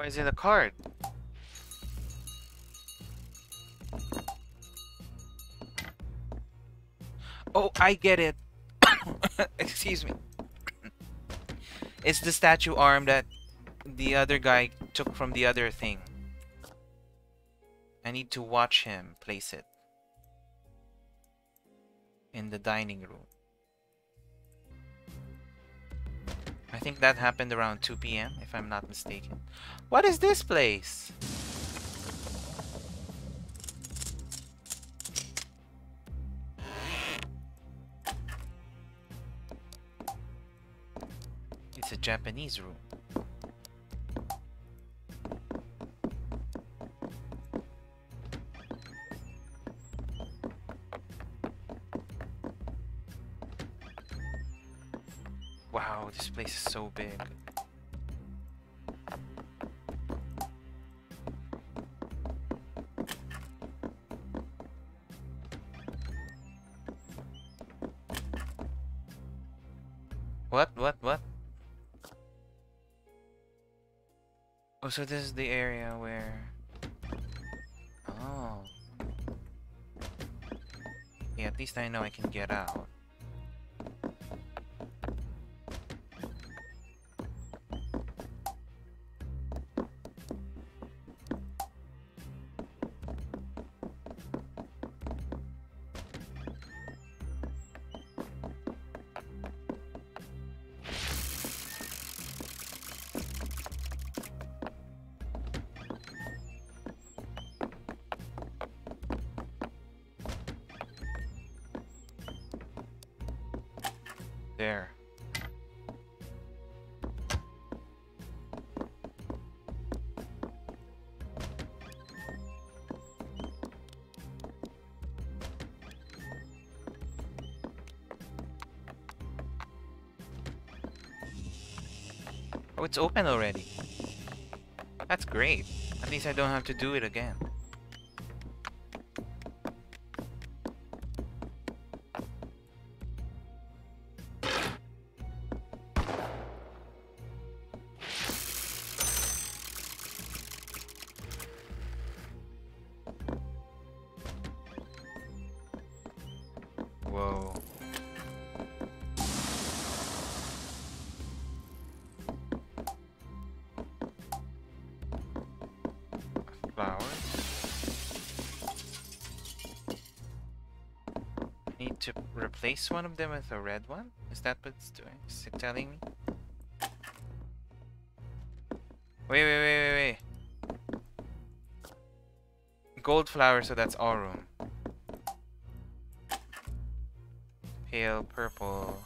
Is it a card? Oh, I get it. Excuse me. it's the statue arm that the other guy took from the other thing. I need to watch him place it in the dining room. Think that happened around 2 p.m. if I'm not mistaken. What is this place? It's a Japanese room. So big. What? What? What? Oh, so this is the area where... Oh. Yeah, at least I know I can get out. Oh, it's open already. That's great. At least I don't have to do it again. Replace one of them with a red one? Is that what it's doing? Is it telling me? Wait, wait, wait, wait, wait. Gold flower, so that's Aurum. Pale purple.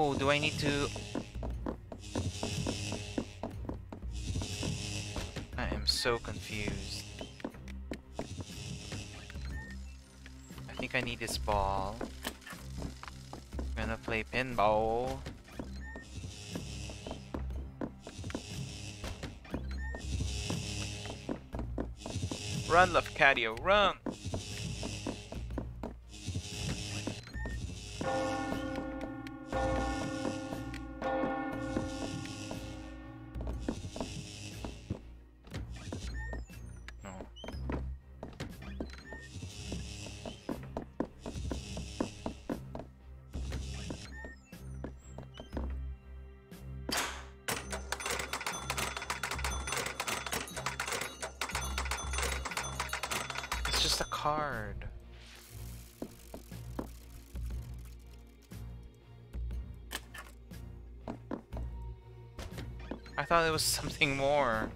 Oh, do I need to I am so confused. I think I need this ball. I'm gonna play pinball. Run, Lafcadio, run! Thought it was something more.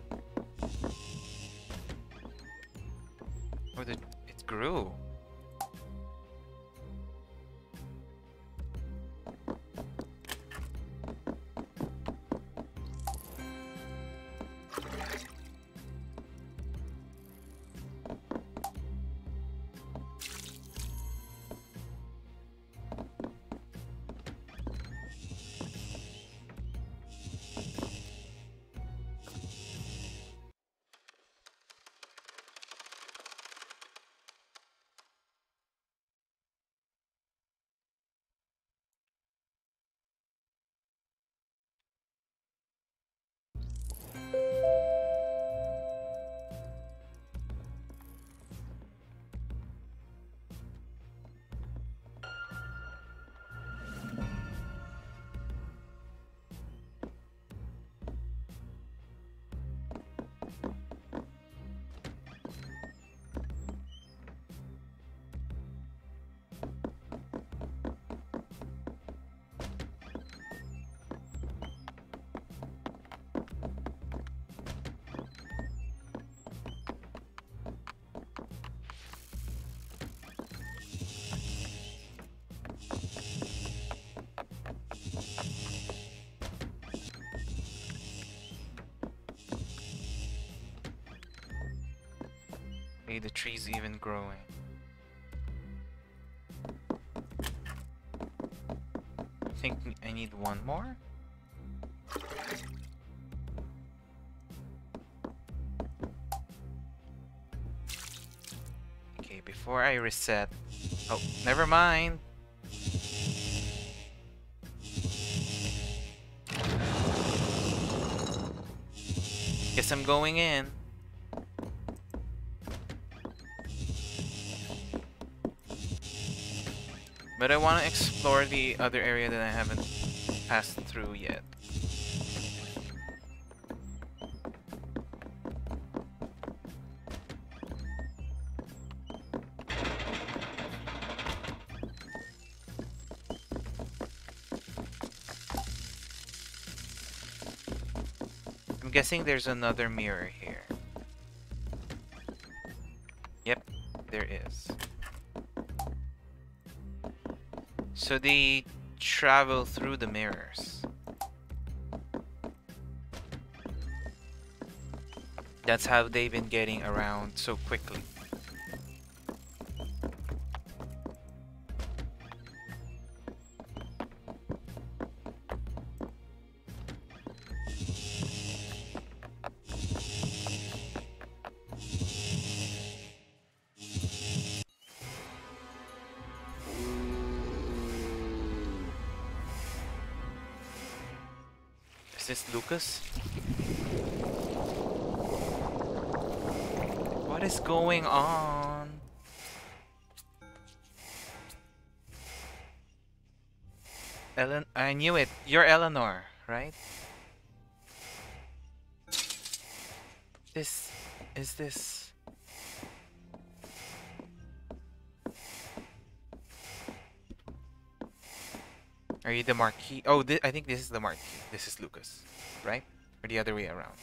Okay, the tree's even growing. I think I need one more? Okay, before I reset... Oh, never mind! Guess I'm going in. But I want to explore the other area that I haven't passed through yet. I'm guessing there's another mirror So they travel through the mirrors. That's how they've been getting around so quickly. Lucas? What is going on? Ellen, I knew it. You're Eleanor, right? This is this. Are you the Marquis? Oh, I think this is the Marquis. This is Lucas, right? Or the other way around?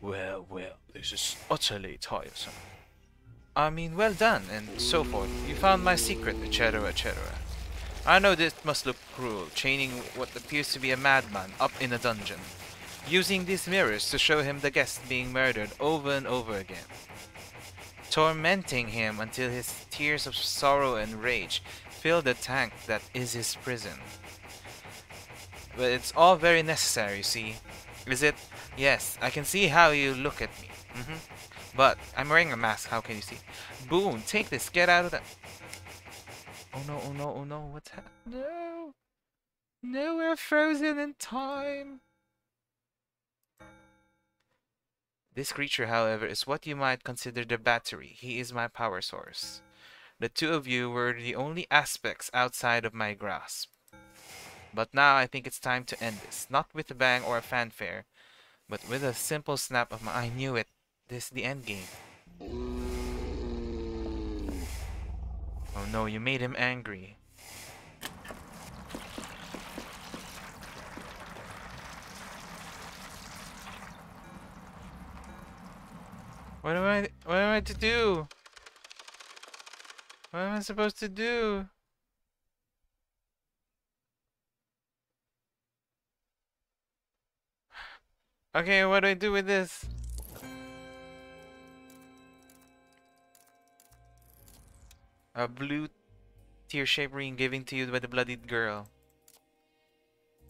Well, well, this is utterly tiresome. I mean, well done, and so forth. You found my secret, etc., etc. I know this must look cruel, chaining what appears to be a madman up in a dungeon, using these mirrors to show him the guest being murdered over and over again, tormenting him until his tears of sorrow and rage fill the tank that is his prison. But it's all very necessary, you see? Is it? Yes, I can see how you look at me. Mm -hmm. But I'm wearing a mask, how can you see? Boom, take this, get out of that. Oh no, oh no, oh no, what's happening? No! No, we're frozen in time! This creature, however, is what you might consider the battery. He is my power source. The two of you were the only aspects outside of my grasp. But now I think it's time to end this. Not with a bang or a fanfare, but with a simple snap of my... I knew it. This is the end game. Oh no, you made him angry. What am I what am I to do? What am I supposed to do? Okay, what do I do with this? A blue tear-shaped ring given to you by the bloodied girl.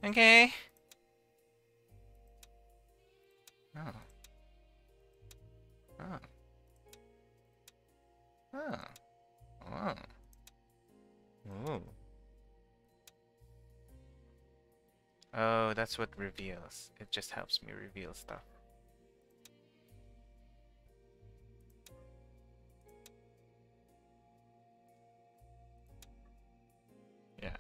Okay. Oh. Oh. Oh. Oh. Oh. Oh, that's what reveals. It just helps me reveal stuff. Yeah.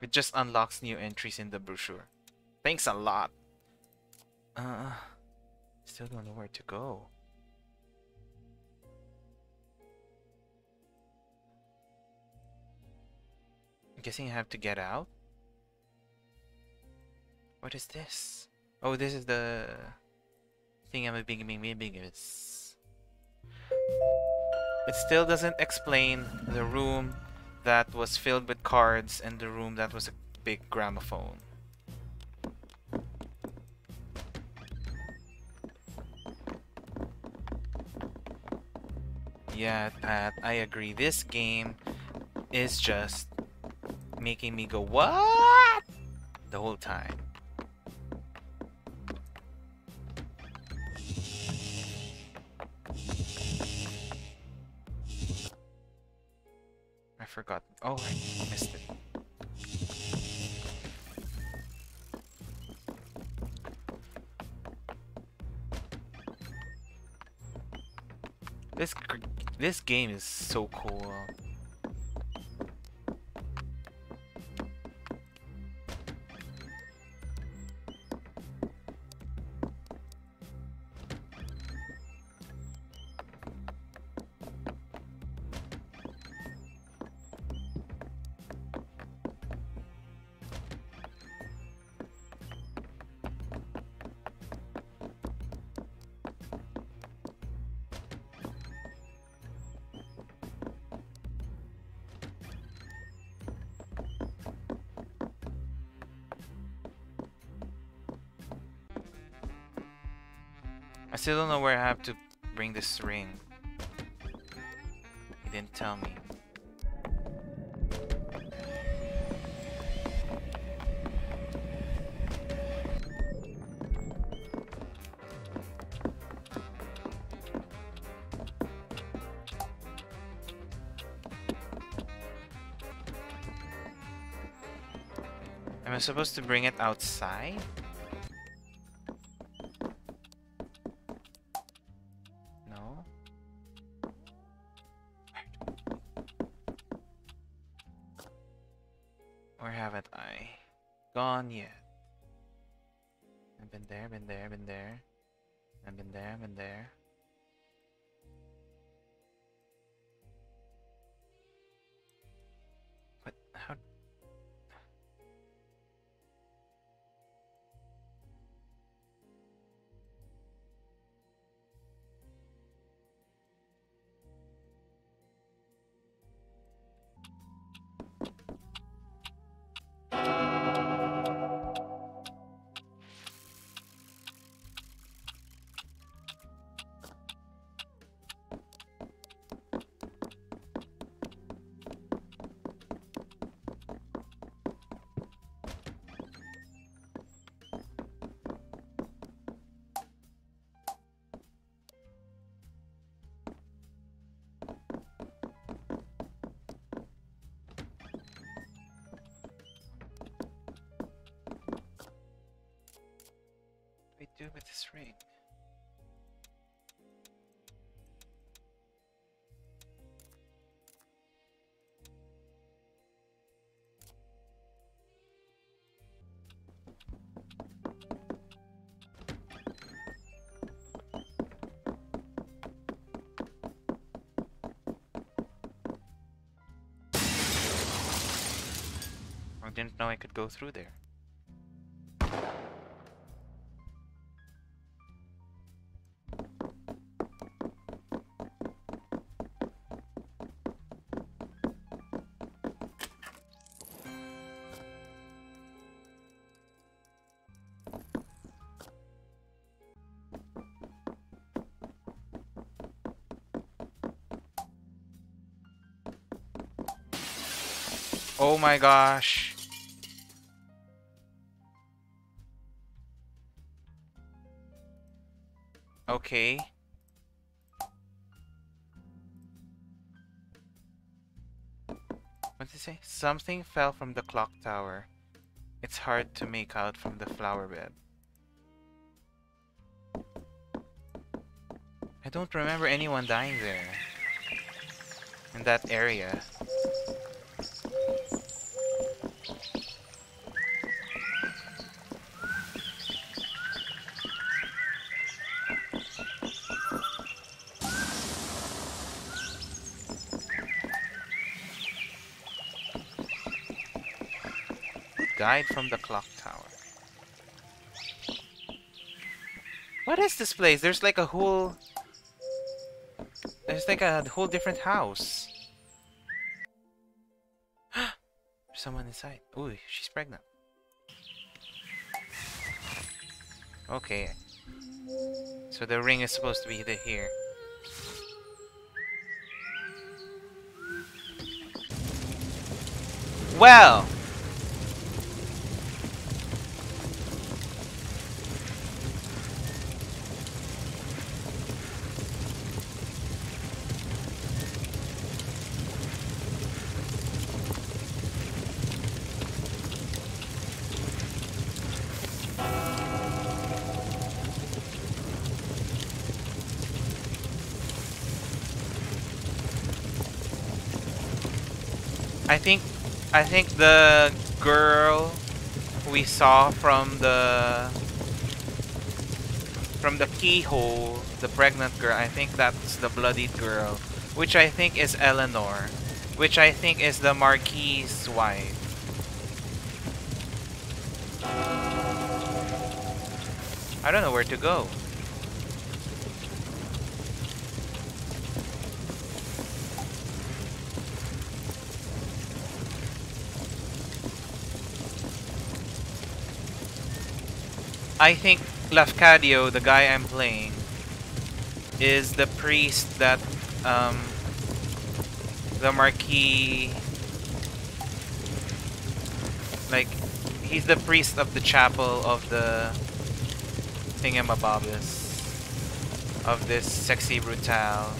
It just unlocks new entries in the brochure. Thanks a lot. Uh, still don't know where to go. I'm guessing I have to get out? What is this? Oh, this is the thing I'm a big, big, big, big. It still doesn't explain the room that was filled with cards and the room that was a big gramophone. Yeah, Pat, I agree. This game is just making me go, what? The whole time. Forgot. Oh, I missed it. This this game is so cool. Still don't know where I have to bring this ring. He didn't tell me. Am I supposed to bring it outside? Didn't know I could go through there. Oh my gosh. Okay. What did it say? Something fell from the clock tower. It's hard to make out from the flower bed. I don't remember anyone dying there. In that area. guide from the clock tower. What is this place? There's like a whole... There's like a whole different house. There's someone inside. Ooh, she's pregnant. Okay. So the ring is supposed to be here. Well! I think the girl we saw from the from the keyhole, the pregnant girl, I think that's the bloodied girl, which I think is Eleanor, which I think is the Marquis's wife. I don't know where to go. I think Lafcadio, the guy I'm playing, is the priest that um, the Marquis like he's the priest of the chapel of the thingamabobus of this Sexy Brutale.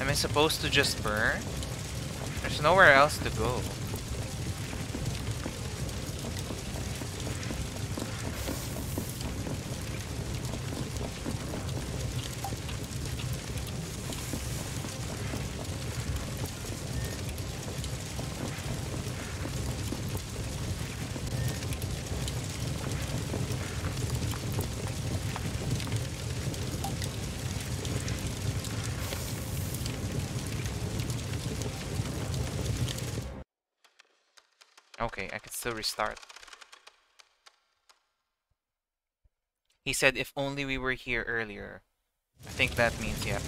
Am I supposed to just burn? Nowhere else to go. Okay, I can still restart. He said if only we were here earlier. I think that means, yeah.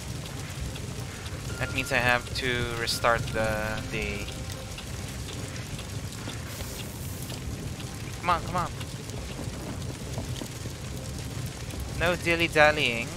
That means I have to restart the day. Come on, come on. No dilly-dallying.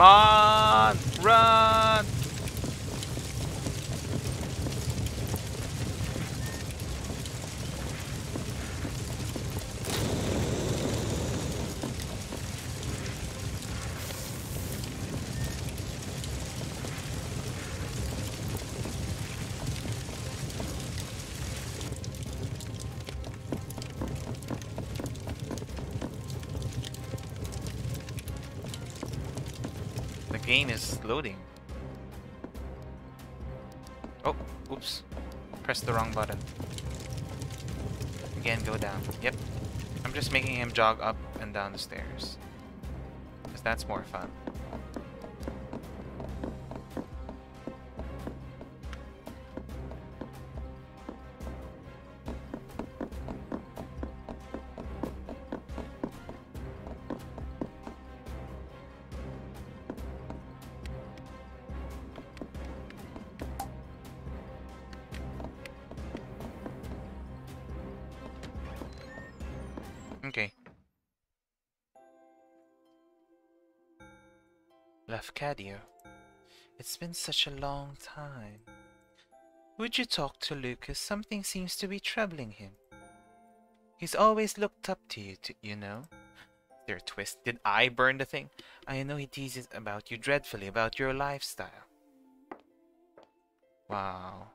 Come on! Run! Game is loading. Oh, oops. Pressed the wrong button. Again, go down. Yep. I'm just making him jog up and down the stairs. Because that's more fun. Lafcadio. It's been such a long time. Would you talk to Lucas? Something seems to be troubling him. He's always looked up to you, to, you know. There a twist. Did I burn the thing? I know he teases about you dreadfully, about your lifestyle. Wow.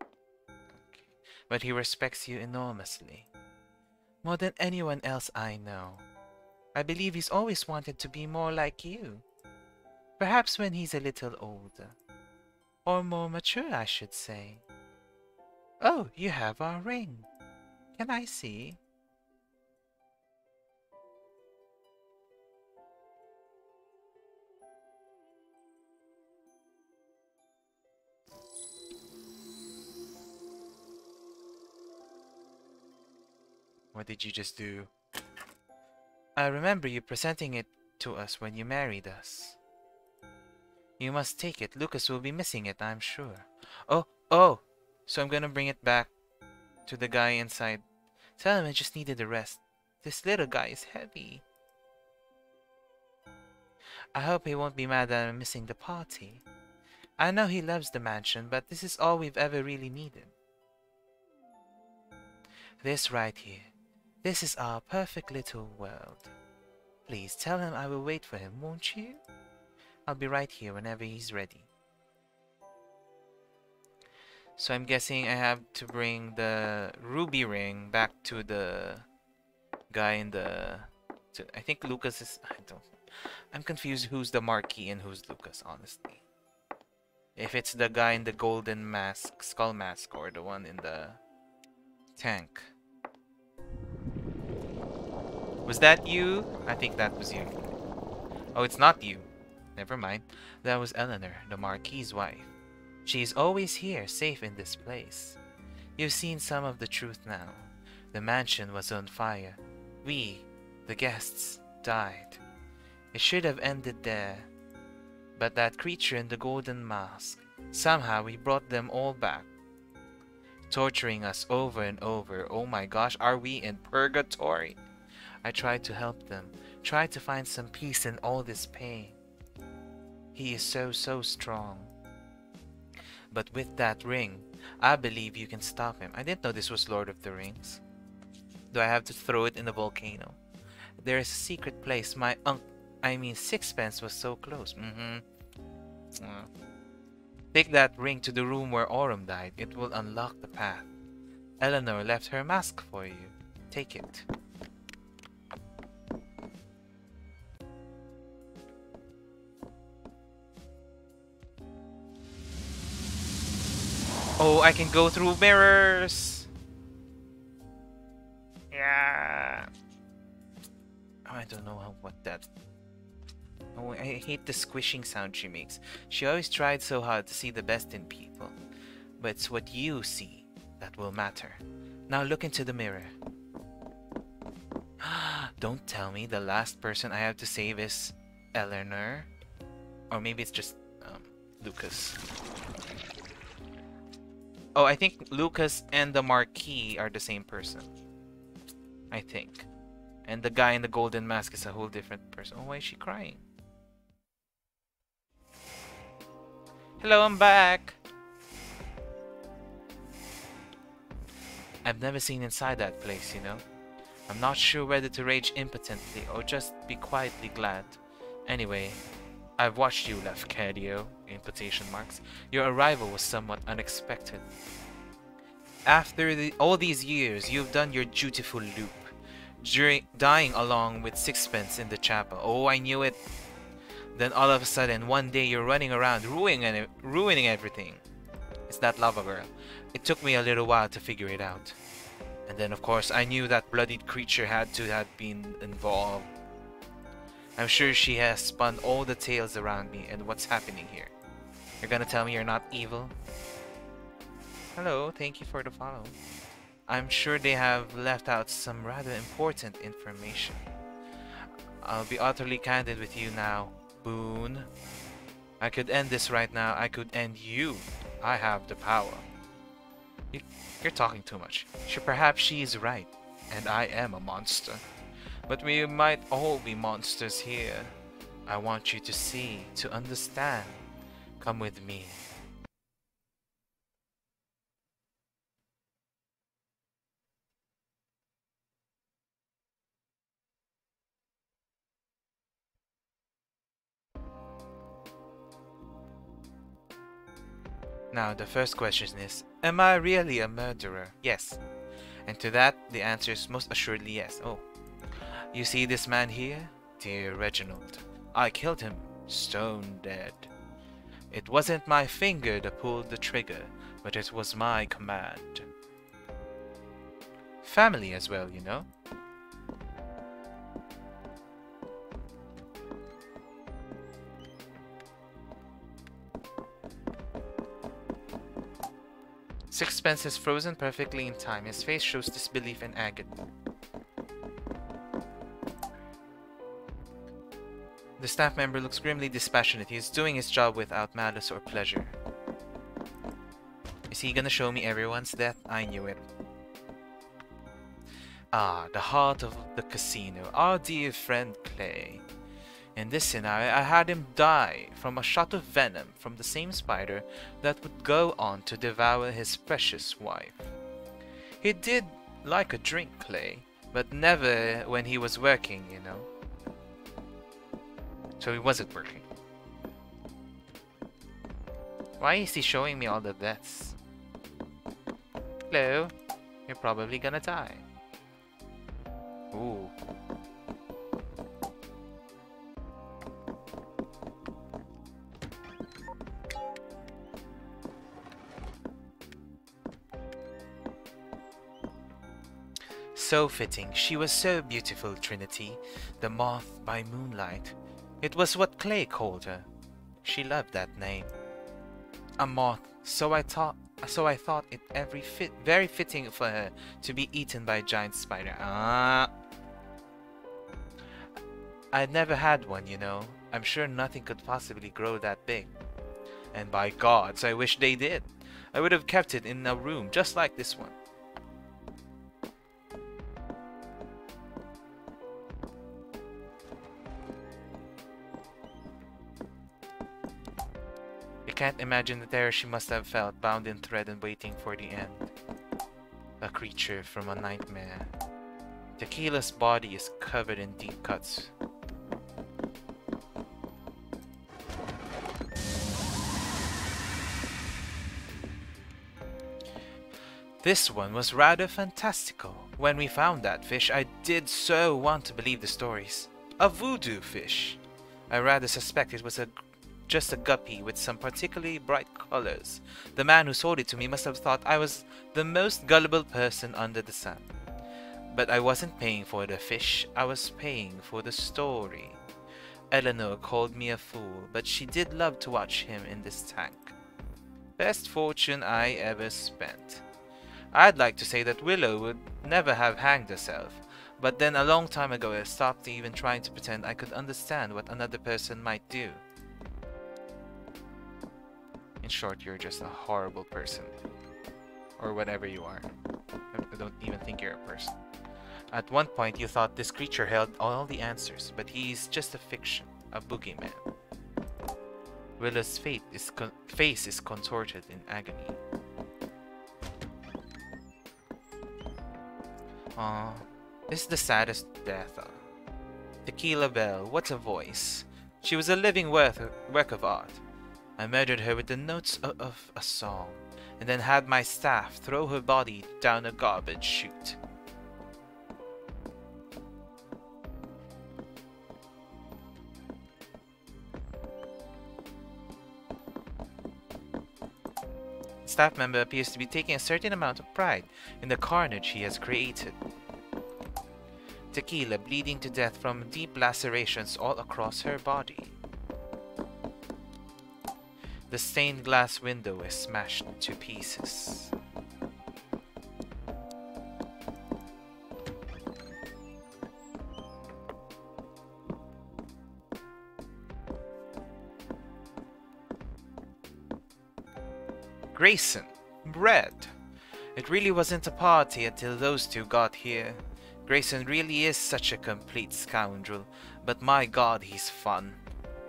Okay. But he respects you enormously. More than anyone else I know. I believe he's always wanted to be more like you. Perhaps when he's a little older. Or more mature, I should say. Oh, you have our ring. Can I see? What did you just do? I remember you presenting it to us when you married us. You must take it. Lucas will be missing it, I'm sure. Oh, oh! So I'm gonna bring it back to the guy inside. Tell him I just needed a rest. This little guy is heavy. I hope he won't be mad that I'm missing the party. I know he loves the mansion, but this is all we've ever really needed. This right here. This is our perfect little world. Please tell him I will wait for him, won't you? I'll be right here whenever he's ready. So I'm guessing I have to bring the ruby ring back to the guy in the... To, I think Lucas is... I don't... I'm confused who's the Marquis and who's Lucas, honestly. If it's the guy in the golden mask, skull mask, or the one in the tank. Was that you? I think that was you. Oh, it's not you. Never mind. That was Eleanor, the Marquis's wife. She's always here, safe in this place. You've seen some of the truth now. The mansion was on fire. We, the guests, died. It should have ended there. But that creature in the golden mask, somehow we brought them all back. Torturing us over and over. Oh my gosh, are we in purgatory? I tried to help them, tried to find some peace in all this pain. He is so, so strong. But with that ring, I believe you can stop him. I didn't know this was Lord of the Rings. Do I have to throw it in the volcano? There is a secret place. My unc I mean Sixpence was so close. Mm-hmm. Take that ring to the room where Aurum died. It will unlock the path. Eleanor left her mask for you. Take it. Oh, I can go through mirrors! Yeah. Oh, I don't know how, what that... Oh, I hate the squishing sound she makes. She always tried so hard to see the best in people. But it's what you see that will matter. Now look into the mirror. Don't tell me the last person I have to save is Eleanor. Or maybe it's just um, Lucas. Oh, I think Lucas and the Marquis are the same person. I think. And the guy in the golden mask is a whole different person. Oh, why is she crying? Hello, I'm back! I've never seen inside that place, you know? I'm not sure whether to rage impotently or just be quietly glad. Anyway, I've watched you, Lafcadio, in quotation marks. Your arrival was somewhat unexpected. After the, all these years, you've done your dutiful loop, during, dying along with Sixpence in the chapel. Oh, I knew it. Then all of a sudden, one day you're running around ruining, ruining everything. It's that lava girl. It took me a little while to figure it out. And then of course I knew that bloodied creature had to have been involved I'm sure she has spun all the tales around me and what's happening here. You're gonna tell me you're not evil? Hello, thank you for the follow. I'm sure they have left out some rather important information. I'll be utterly candid with you now, Boone. I could end this right now. I could end you. I have the power. You, are talking too much. Sure, perhaps she is right, and I am a monster. But we might all be monsters here. I want you to see, to understand. Come with me. Now, the first question is, am I really a murderer? Yes. And to that, the answer is most assuredly yes. Oh, you see this man here? Dear Reginald, I killed him, stone dead. It wasn't my finger that pulled the trigger, but it was my command. family as well, you know? Sixpence is frozen perfectly in time. His face shows disbelief and agony. The staff member looks grimly dispassionate. He is doing his job without malice or pleasure. Is he gonna show me everyone's death? I knew it. Ah, the heart of the casino. Our dear friend Clay. In this scenario, I had him die from a shot of venom from the same spider that would go on to devour his precious wife. He did like a drink, Clay, but never when he was working, you know. So it wasn't working. Why is he showing me all the deaths? Hello? You're probably gonna die. Ooh. So fitting. She was so beautiful, Trinity, the moth by moonlight. It was what Clay called her. She loved that name. A moth, so I thought so I thought it every fit very fitting for her to be eaten by a giant spider. Ah. I'd never had one, you know. I'm sure nothing could possibly grow that big. And by gods, I wish they did. I would have kept it in a room just like this one. Can't imagine the terror she must have felt, bound in thread and waiting for the end. A creature from a nightmare. Tequila's body is covered in deep cuts. This one was rather fantastical. When we found that fish, I did so want to believe the stories. A voodoo fish. I rather suspect it was a just a guppy with some particularly bright colors. The man who sold it to me must have thought I was the most gullible person under the sun. But I wasn't paying for the fish, I was paying for the story. Eleanor called me a fool, but she did love to watch him in this tank. Best fortune I ever spent. I'd like to say that Willow would never have hanged herself, but then a long time ago I stopped even trying to pretend I could understand what another person might do. In short, you're just a horrible person. Or whatever you are. I don't even think you're a person. At one point, you thought this creature held all the answers, but he's just a fiction, a boogeyman. Fate is face is contorted in agony. Aw, this is the saddest death. Uh. Tequila Bell, what a voice. She was a living work of art. I murdered her with the notes of, a song, and then had my staff throw her body down a garbage chute. staff member appears to be taking a certain amount of pride in the carnage he has created. Tequila bleeding to death from deep lacerations all across her body. The stained glass window is smashed to pieces. Grayson, Red. It really wasn't a party until those two got here. Grayson really is such a complete scoundrel, but my god he's fun.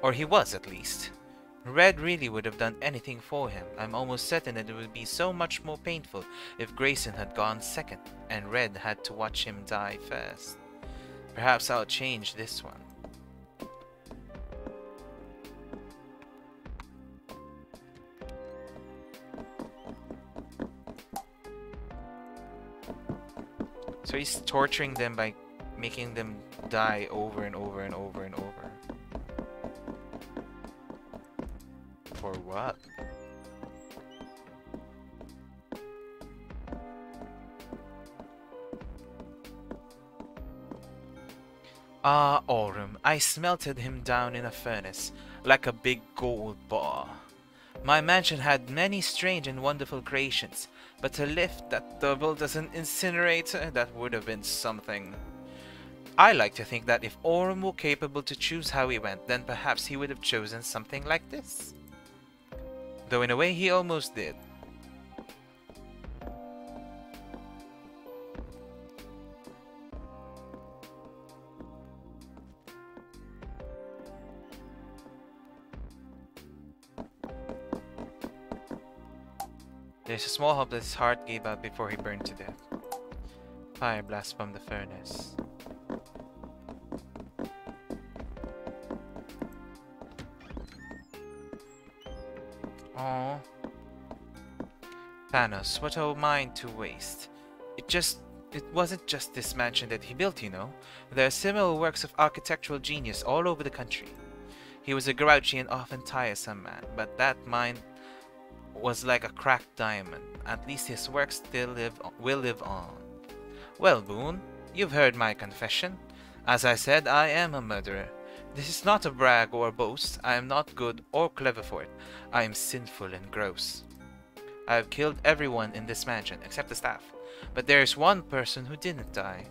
Or he was at least. Red really would have done anything for him. I'm almost certain that it would be so much more painful if Grayson had gone second and Red had to watch him die first. Perhaps I'll change this one. So he's torturing them by making them die over and over and over Ah, Aurum, I smelted him down in a furnace, like a big gold bar. My mansion had many strange and wonderful creations, but a lift that doubled as an incinerator, that would have been something. I like to think that if Aurum were capable to choose how he went, then perhaps he would have chosen something like this. Though in a way he almost did. There's a small hope that his heart gave out before he burned to death. Fire blast from the furnace. Oh, Thanos, what a mind to waste. It just... It wasn't just this mansion that he built, you know. There are similar works of architectural genius all over the country. He was a grouchy and often tiresome man, but that mind was like a cracked diamond. At least his work still live will live on. Well, Boone, you've heard my confession. As I said, I am a murderer. This is not a brag or a boast. I am not good or clever for it. I am sinful and gross. I have killed everyone in this mansion, except the staff. But there is one person who didn't die.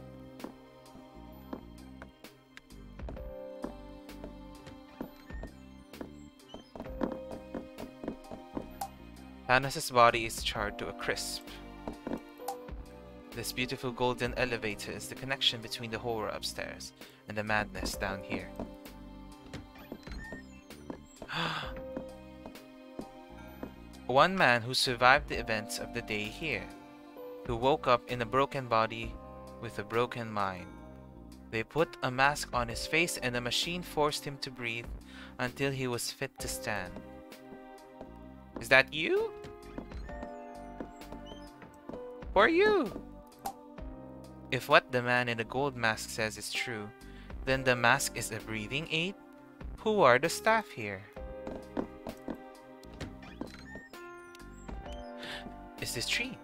Thanos' body is charred to a crisp. This beautiful golden elevator is the connection between the horror upstairs and the madness down here. One man who survived the events of the day here, who woke up in a broken body with a broken mind. They put a mask on his face and a machine forced him to breathe until he was fit to stand. Is that you? For you! If what the man in the gold mask says is true, then the mask is a breathing aid? Who are the staff here? Is this tree?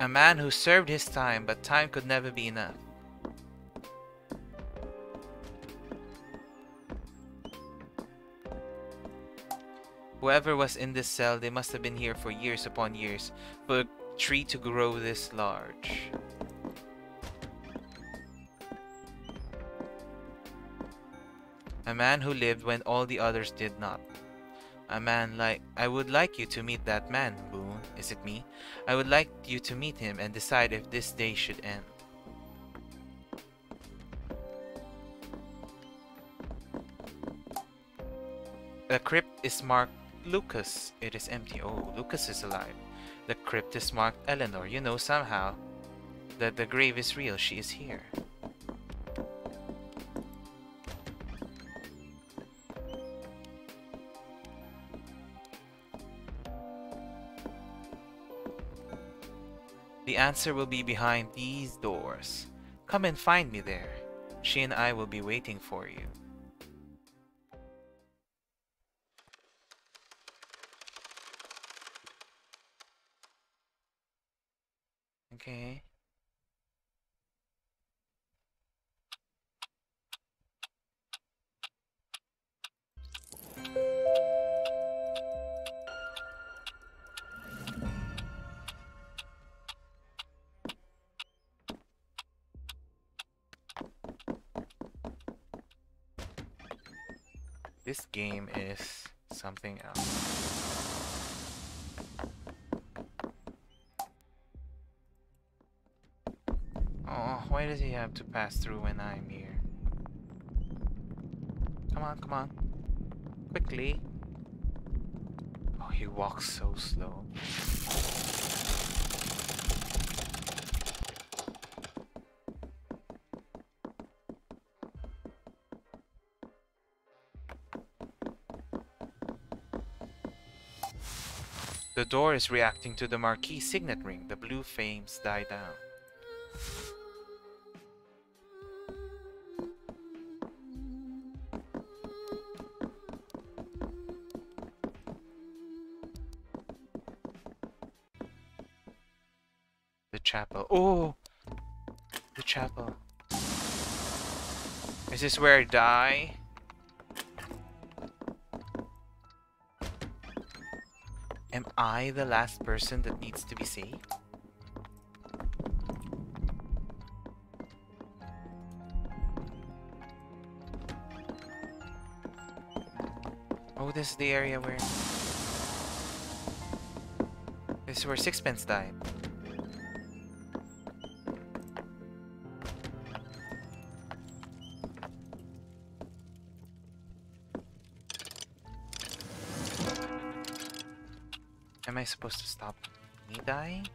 A man who served his time, but time could never be enough. Whoever was in this cell, they must have been here for years upon years for a tree to grow this large. A man who lived when all the others did not. A man like... I would like you to meet that man, Boone. Is it me? I would like you to meet him and decide if this day should end. The crypt is marked Lucas. It is empty. Oh, Lucas is alive. The crypt is marked Eleanor. You know somehow that the grave is real. She is here. The answer will be behind these doors. Come and find me there. She and I will be waiting for you. Okay. This game is something else. Have to pass through when I'm here? Come on, come on. Quickly. Oh, he walks so slow. The door is reacting to the Marquis signet ring. The blue flames die down. Chapel. Oh! The chapel. Is this where I die? Am I the last person that needs to be saved? Oh, this is the area where... This is where Sixpence died. I supposed to stop me dying?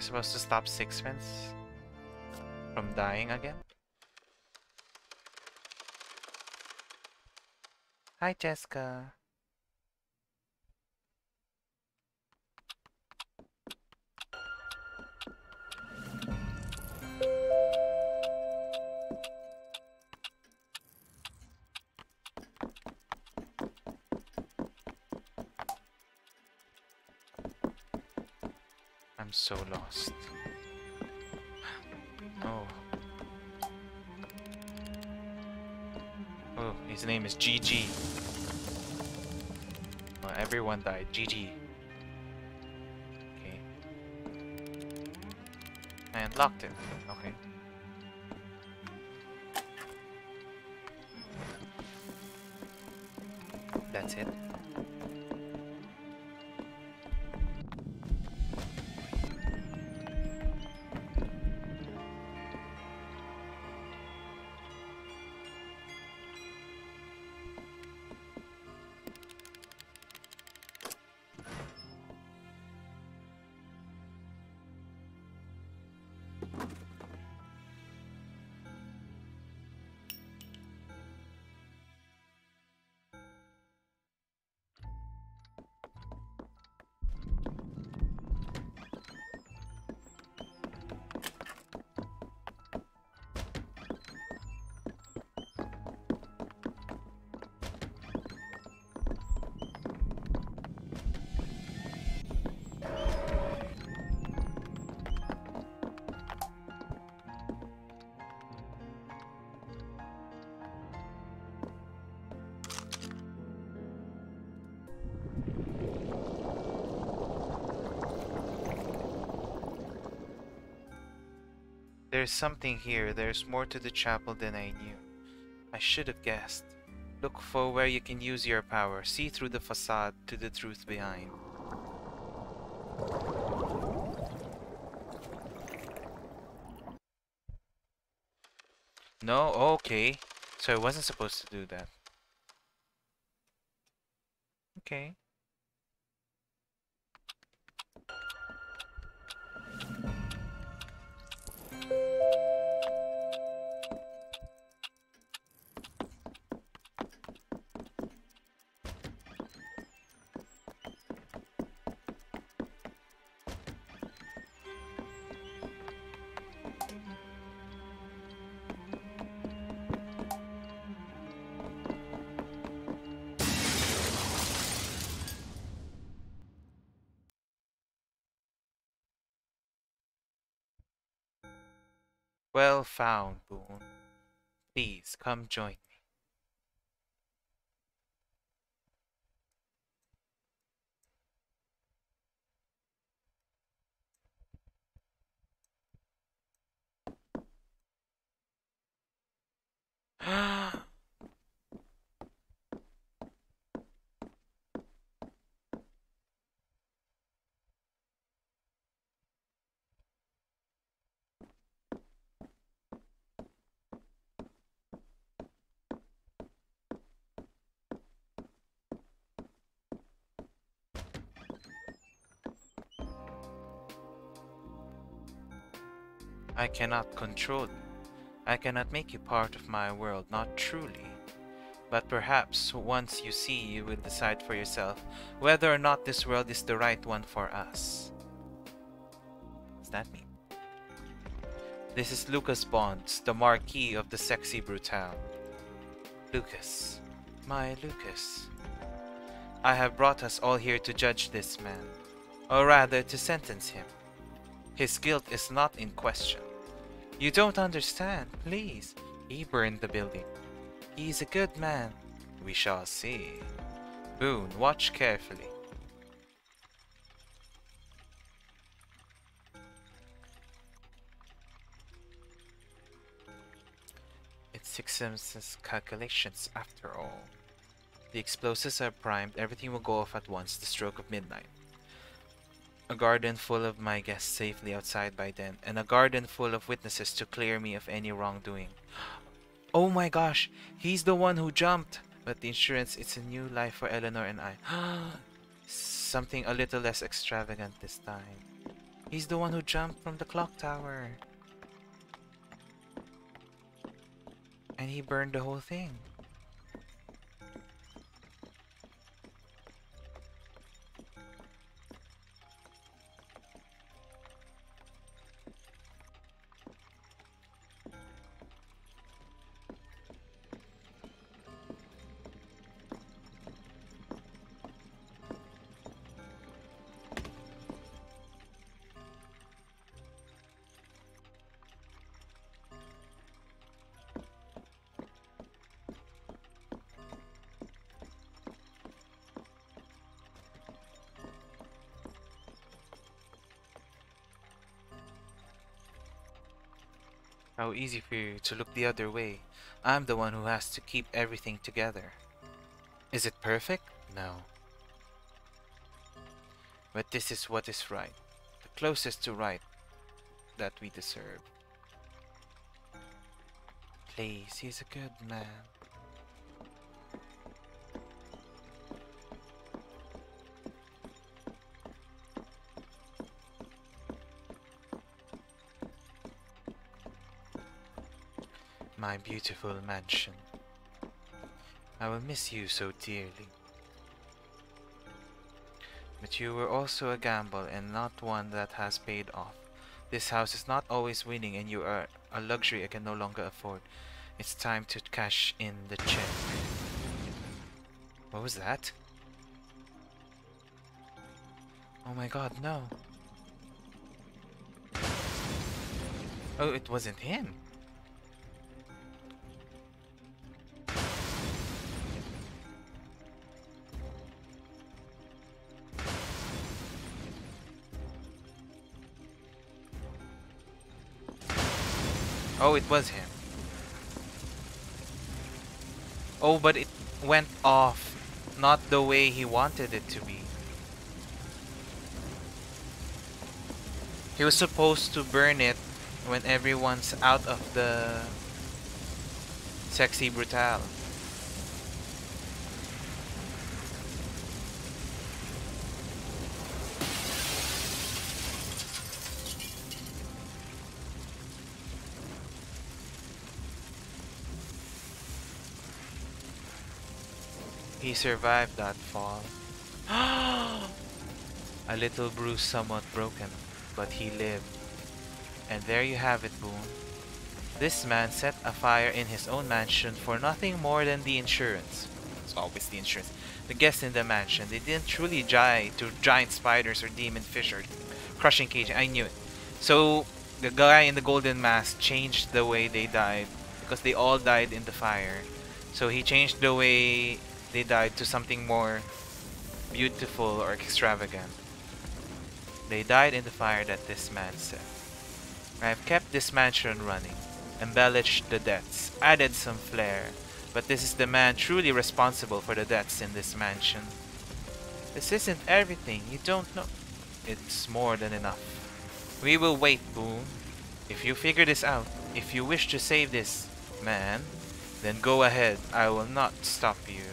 I supposed to stop Sixpence from dying again? Hi, Jessica. Lost. Oh. Oh, his name is GG. Oh, everyone died. GG. Okay. I unlocked it. Okay. That's it. There's something here. There's more to the chapel than I knew. I should have guessed. Look for where you can use your power. See through the facade to the truth behind. No? Okay. So I wasn't supposed to do that. Okay. Found, Boone. Please, come join me. Cannot control. I cannot make you part of my world, not truly. But perhaps once you see, you will decide for yourself whether or not this world is the right one for us. What does that mean? This is Lucas Bonds, the Marquis of the Sexy Brutale. Lucas. My Lucas. I have brought us all here to judge this man, or rather to sentence him. His guilt is not in question. You don't understand, please. He burned the building. He's a good man. We shall see. Boone, watch carefully. It's Sixpence's calculations after all. The explosives are primed, everything will go off at once, the stroke of midnight a garden full of my guests safely outside by then, and a garden full of witnesses to clear me of any wrongdoing. Oh my gosh, he's the one who jumped! But the insurance, it's a new life for Eleanor and I. Something a little less extravagant this time. He's the one who jumped from the clock tower. And he burned the whole thing. Easy for you to look the other way. I'm the one who has to keep everything together. Is it perfect? No. But this is what is right. The closest to right that we deserve. Please, he's a good man. My beautiful mansion. I will miss you so dearly. But you were also a gamble and not one that has paid off. This house is not always winning and you are a luxury I can no longer afford. It's time to cash in the check. What was that? Oh my god, no. Oh, it wasn't him. Oh, it was him. Oh, but it went off. Not the way he wanted it to be. He was supposed to burn it when everyone's out of the sexy brutale. He survived that fall. A little bruise somewhat broken, but he lived. And there you have it, Boone. This man set a fire in his own mansion for nothing more than the insurance. It's always the insurance. The guests in the mansion, they didn't truly die to giant spiders or demon fish or crushing cage. I knew it. So, the guy in the golden mask changed the way they died because they all died in the fire. So he changed the way they died to something more beautiful or extravagant. They died in the fire that this man set. I have kept this mansion running, embellished the deaths, added some flair, but this is the man truly responsible for the deaths in this mansion. This isn't everything, you don't know. It's more than enough. We will wait, Boone. If you figure this out, if you wish to save this man, then go ahead. I will not stop you.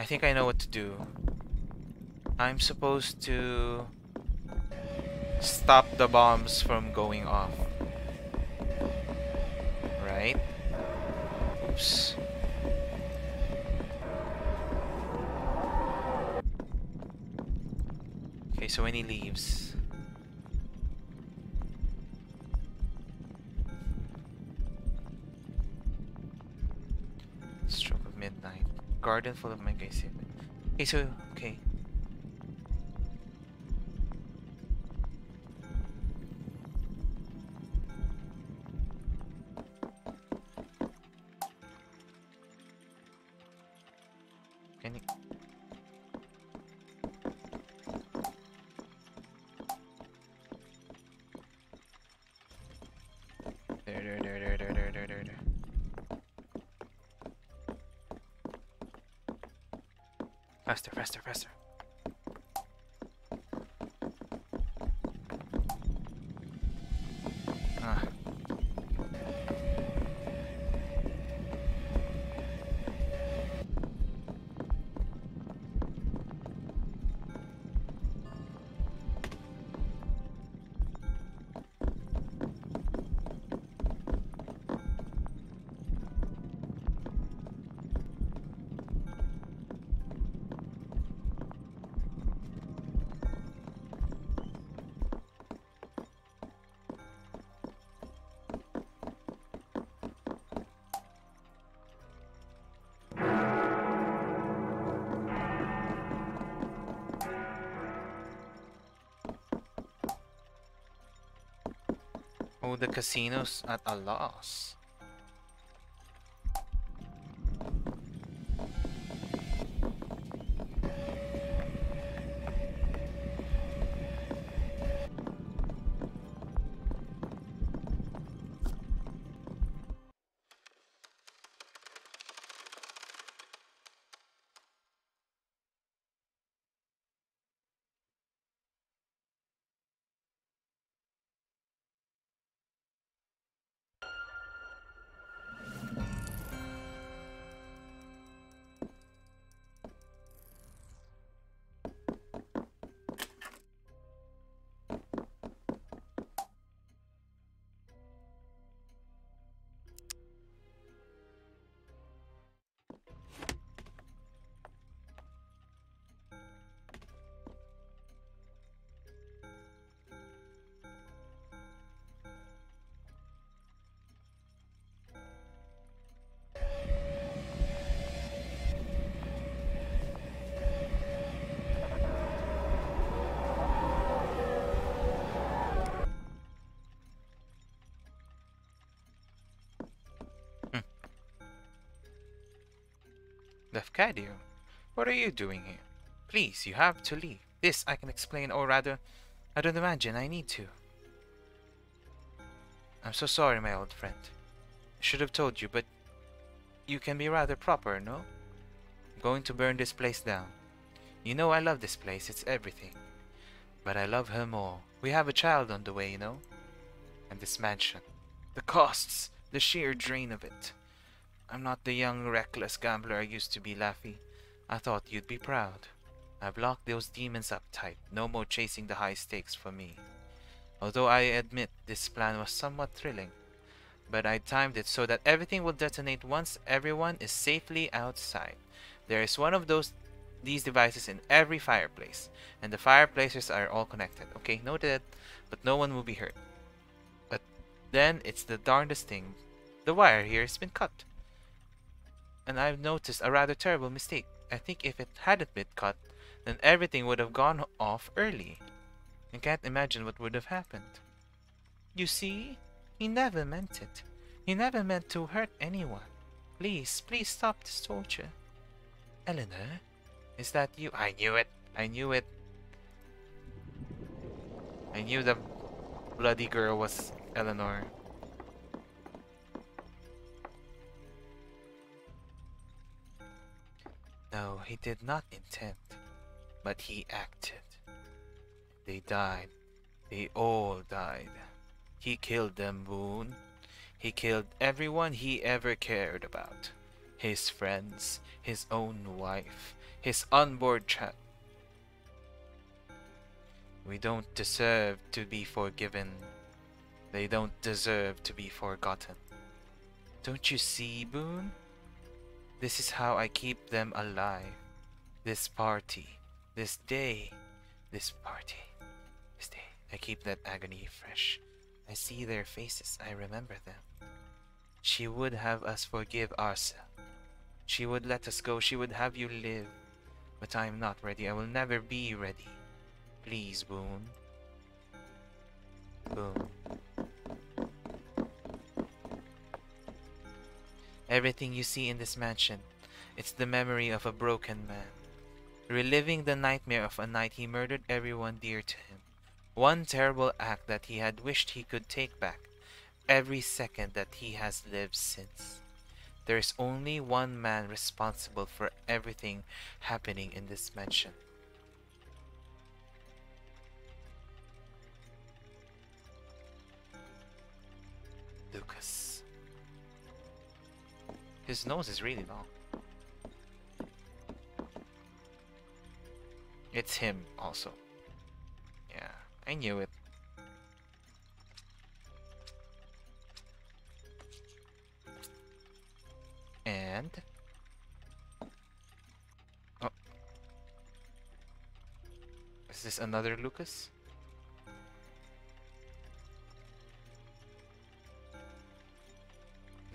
I think I know what to do. I'm supposed to stop the bombs from going off. Right? Oops. Okay, so when he leaves... Stroke of midnight. Garden full of mangoes. Okay, so, okay. Casino's at a loss. Lafcadio, what are you doing here? Please, you have to leave. This I can explain, or rather, I don't imagine I need to. I'm so sorry, my old friend. I should have told you, but you can be rather proper, no? I'm going to burn this place down. You know I love this place, it's everything. But I love her more. We have a child on the way, you know? And this mansion. The costs, the sheer drain of it. I'm not the young, reckless gambler I used to be, Laffy. I thought you'd be proud. I've locked those demons up tight. No more chasing the high stakes for me. Although I admit this plan was somewhat thrilling. But I timed it so that everything will detonate once everyone is safely outside. There is one of those these devices in every fireplace, and the fireplaces are all connected. Okay, noted, but no one will be hurt. But then it's the darndest thing. The wire here has been cut. And I've noticed a rather terrible mistake. I think if it hadn't been cut, then everything would have gone off early. I can't imagine what would have happened. You see? He never meant it. He never meant to hurt anyone. Please, please stop this torture. Eleanor? Is that you? I knew it. I knew it. I knew the bloody girl was Eleanor. No, he did not intend, but he acted. They died. They all died. He killed them, Boone. He killed everyone he ever cared about. His friends, his own wife, his unborn child. We don't deserve to be forgiven. They don't deserve to be forgotten. Don't you see, Boone? This is how I keep them alive. This party, this day, this party, this day. I keep that agony fresh. I see their faces, I remember them. She would have us forgive ourselves. She would let us go, she would have you live. But I am not ready, I will never be ready. Please, Boone. Boone. Everything you see in this mansion, it's the memory of a broken man. Reliving the nightmare of a night he murdered everyone dear to him. One terrible act that he had wished he could take back. Every second that he has lived since. There is only one man responsible for everything happening in this mansion. Lucas. His nose is really long. It's him also. Yeah, I knew it. And... Oh. Is this another Lucas?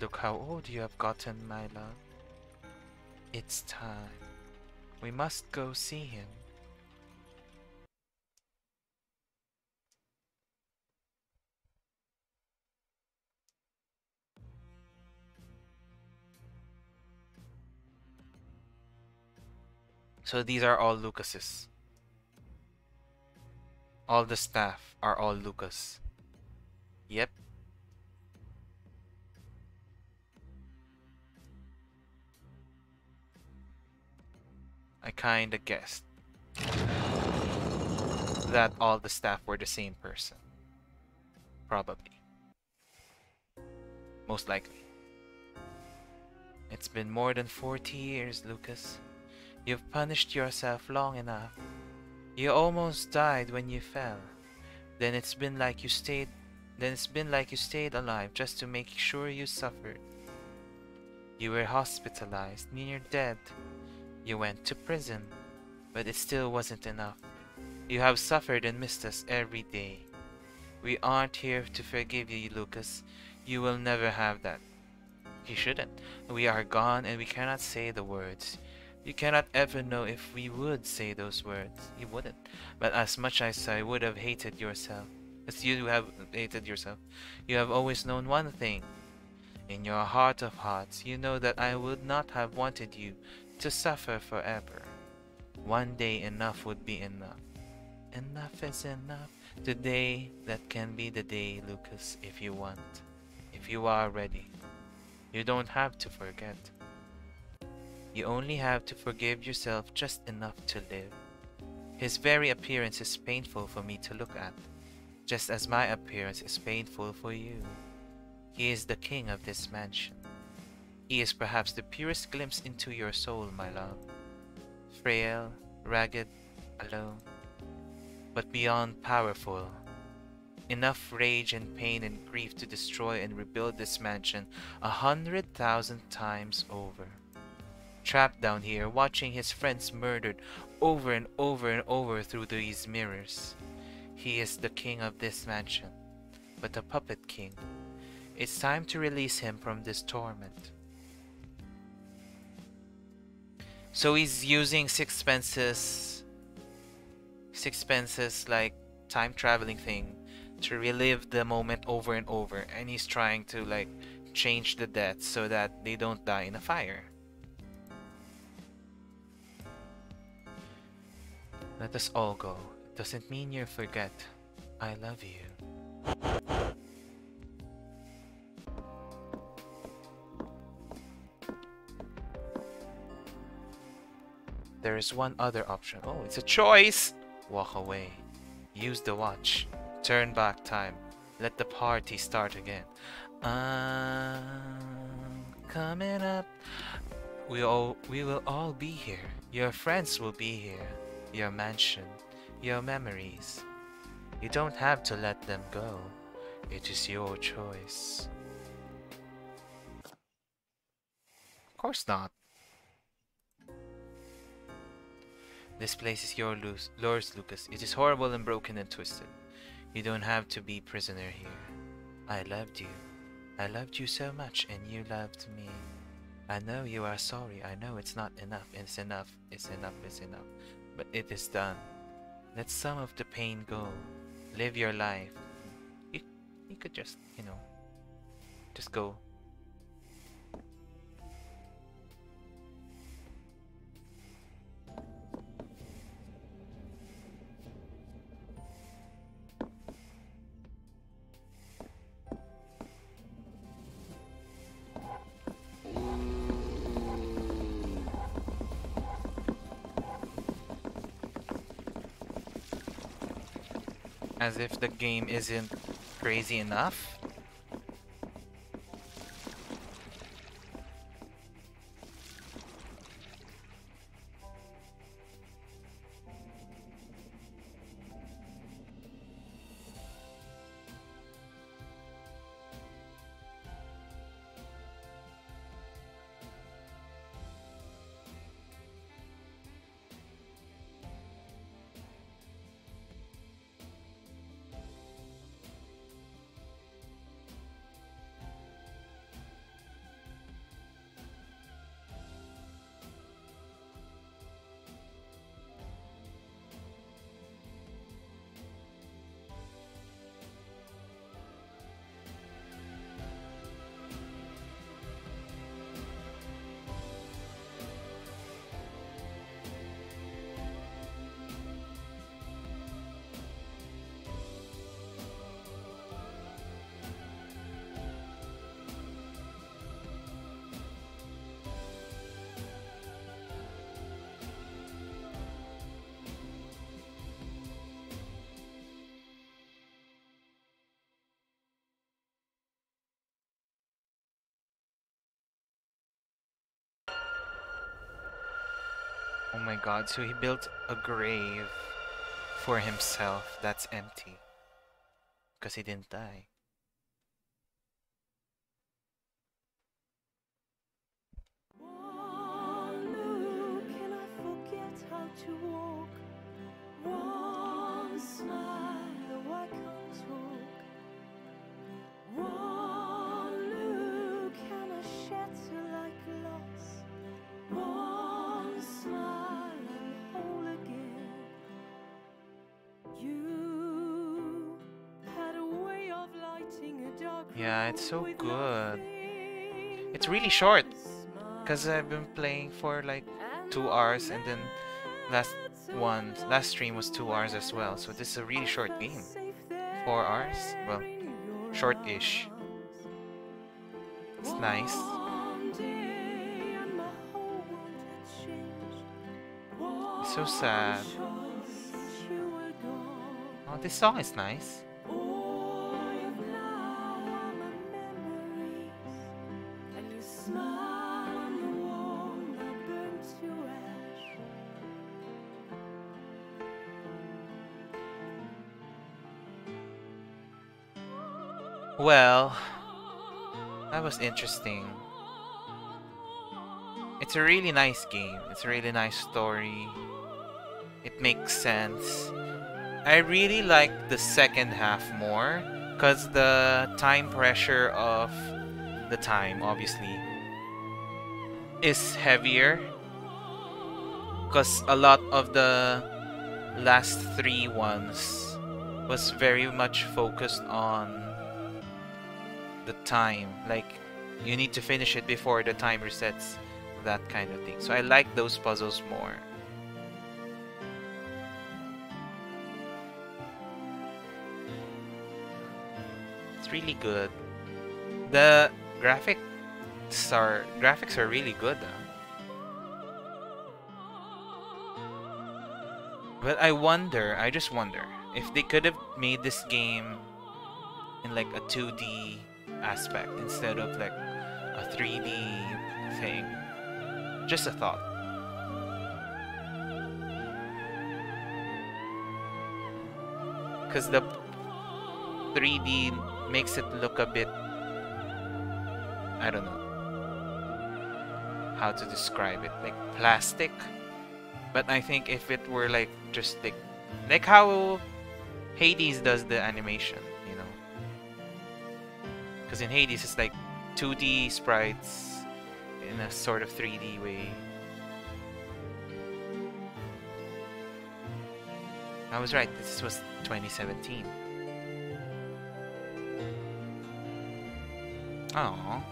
Look how old you have gotten, my love. It's time. We must go see him. So these are all Lucases. All the staff are all Lucas. Yep, I kinda guessed that all the staff were the same person. Probably. Most likely. It's been more than 40 years, Lucas. You've punished yourself long enough. You almost died when you fell. Then it's been like you stayed then it's been like you stayed alive just to make sure you suffered. You were hospitalized, near dead, you went to prison, but it still wasn't enough. You have suffered and missed us every day. We aren't here to forgive you, Lucas. You will never have that. You shouldn't. We are gone and we cannot say the words. You cannot ever know if we would say those words. You wouldn't. But as much as I would have hated yourself, as you have hated yourself, you have always known one thing. In your heart of hearts, you know that I would not have wanted you to suffer forever. One day enough would be enough. Enough is enough. Today, that can be the day, Lucas, if you want. If you are ready. You don't have to forget. You only have to forgive yourself just enough to live. His very appearance is painful for me to look at, just as my appearance is painful for you. He is the king of this mansion. He is perhaps the purest glimpse into your soul, my love. Frail, ragged, alone, but beyond powerful. Enough rage and pain and grief to destroy and rebuild this mansion a hundred thousand times over. trapped down here, watching his friends murdered over and over and over through these mirrors. He is the king of this mansion, but a puppet king. It's time to release him from this torment. So he's using Sixpence's Sixpence's like time traveling thing to relive the moment over and over and he's trying to like change the deaths so that they don't die in a fire. Let us all go. Doesn't mean you forget. I love you. There is one other option. Oh, it's a choice! Walk away. Use the watch. Turn back time. Let the party start again. I'm coming up. We all we will all be here. Your friends will be here. Your mansion, your memories. You don't have to let them go. It is your choice. Of course not. This place is your yours, Lucas. It is horrible and broken and twisted. You don't have to be prisoner here. I loved you. I loved you so much and you loved me. I know you are sorry. I know it's not enough. It's enough. It's enough. It's enough. But it is done. Let some of the pain go. Live your life. You, you could just, you know, just go As if the game isn't crazy enough. My god, so he built a grave for himself that's empty. Because he didn't die. It's so good. It's really short. Because I've been playing for like two hours and then last one, last stream was two hours as well. So this is a really short game. Four hours? Well, short-ish. It's nice. so sad. Oh, this song is nice. Well, that was interesting. it's a really nice game. It's a really nice story. It makes sense. I really like the second half more because the time pressure of the time, obviously, is heavier because a lot of the last three ones was very much focused on the time. Like you need to finish it before the time resets that kind of thing. So i like those puzzles more. It's really good. The graphics are graphics are really good though. But I wonder, I just wonder, if they could have made this game in like a 2D aspect instead of like a 3D thing. Just a thought. Because the 3D makes it look a bit... I don't know how to describe it. Like plastic? But I think if it were like just like like how Hades does the animation. Because in Hades it's like 2D sprites in a sort of 3D way. I was right, this was 2017. Oh.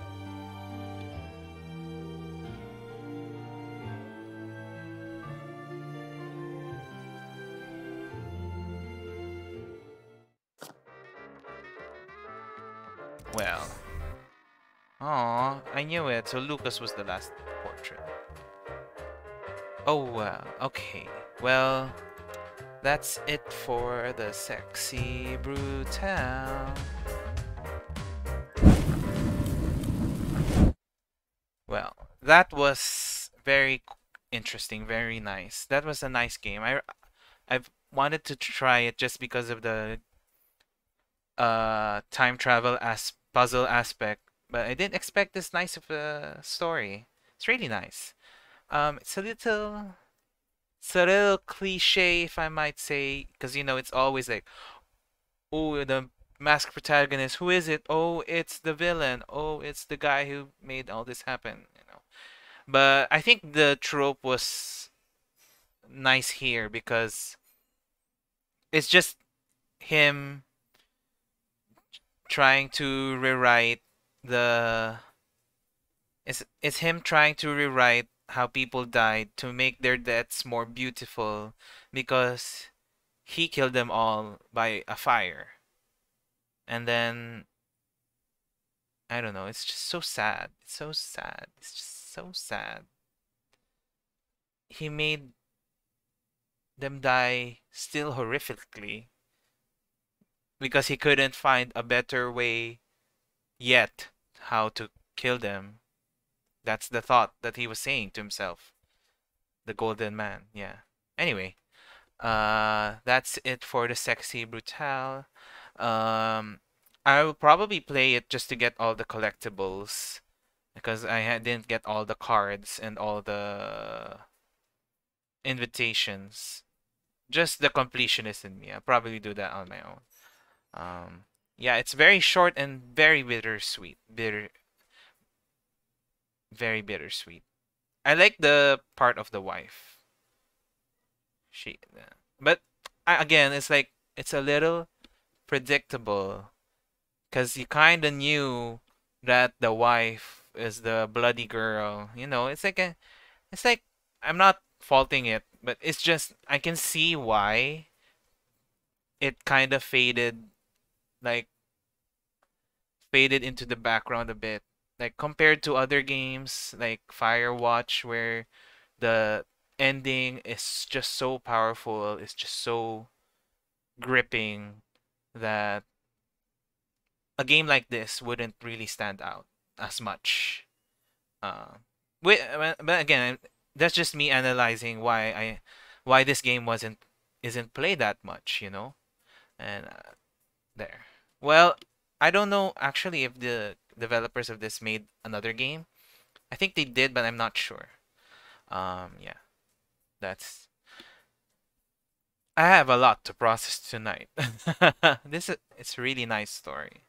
I knew it. So Lucas was the last portrait. Oh, well. Okay. Well, that's it for the sexy brutale. Well, that was very interesting, very nice. That was a nice game. I I've wanted to try it just because of the uh time travel as puzzle aspect, but I didn't expect this nice of a story. It's really nice. Um, it's a little, it's a little cliche, if I might say, because you know it's always like, oh, the masked protagonist. Who is it? Oh, it's the villain. Oh, it's the guy who made all this happen. You know, but I think the trope was nice here because it's just him trying to rewrite the it's it's him trying to rewrite how people died to make their deaths more beautiful because he killed them all by a fire. And then I don't know, it's just so sad. It's so sad. It's just so sad. He made them die still horrifically because he couldn't find a better way yet how to kill them. That's the thought that he was saying to himself. The golden man, yeah. Anyway, uh, that's it for the sexy brutale. Um, I will probably play it just to get all the collectibles because I didn't get all the cards and all the invitations. Just the completionist in me. I'll probably do that on my own. Um, yeah, it's very short and very bittersweet. Bitter, very bittersweet. I like the part of the wife. She, but again, it's like it's a little predictable, cause you kind of knew that the wife is the bloody girl. You know, it's like a, it's like I'm not faulting it, but it's just I can see why it kind of faded like faded into the background a bit. Like compared to other games like Firewatch where the ending is just so powerful, it's just so gripping that a game like this wouldn't really stand out as much. Uh, wait, but again, that's just me analyzing why I why this game wasn't isn't played that much, you know, and uh, there. Well, I don't know actually if the developers of this made another game. I think they did, but I'm not sure. Um, yeah, that's. I have a lot to process tonight. this is it's a really nice story.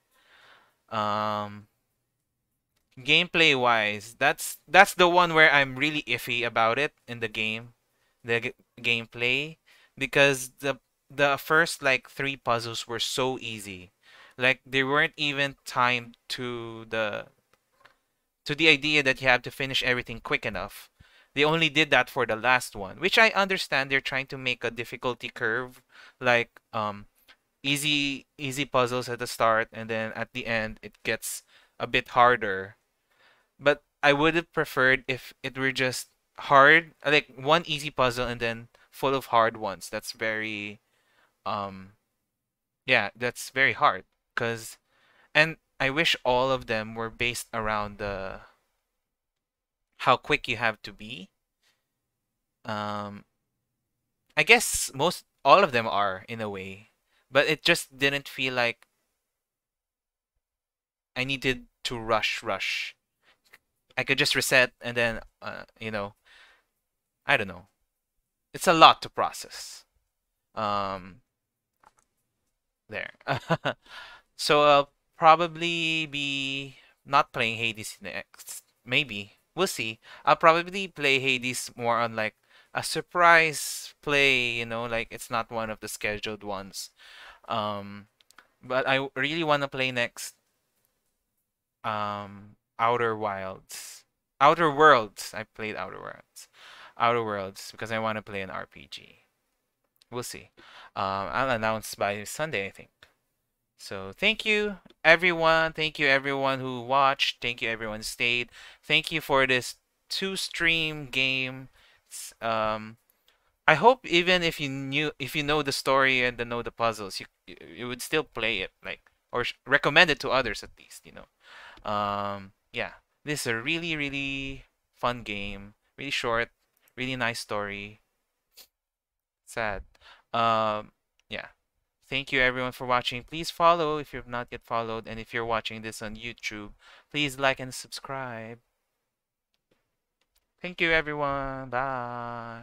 Um, gameplay wise, that's that's the one where I'm really iffy about it in the game, the gameplay, because the the first like three puzzles were so easy, like they weren't even timed to the to the idea that you have to finish everything quick enough. They only did that for the last one, which I understand they're trying to make a difficulty curve, like um easy easy puzzles at the start and then at the end it gets a bit harder but I would have preferred if it were just hard, like one easy puzzle and then full of hard ones. That's very, um, yeah, that's very hard. Cause, and I wish all of them were based around the how quick you have to be. Um, I guess most all of them are in a way, but it just didn't feel like I needed to rush, rush. I could just reset and then, uh, you know, I don't know. It's a lot to process. Um, there. so I'll probably be not playing Hades next. Maybe. We'll see. I'll probably play Hades more on like a surprise play, you know, like it's not one of the scheduled ones. Um, but I really want to play next um Outer Wilds. Outer Worlds. I played Outer Worlds. Outer Worlds because I want to play an RPG. We'll see. Um, I'll announce by Sunday, I think. So thank you everyone. Thank you everyone who watched. Thank you everyone stayed. Thank you for this two stream game. Um, I hope even if you knew if you know the story and the know the puzzles, you you would still play it like or recommend it to others at least. You know. Um, yeah, this is a really really fun game. Really short. Really nice story. Sad. Um. Thank you everyone for watching. Please follow if you've not yet followed. And if you're watching this on YouTube, please like and subscribe. Thank you everyone. Bye.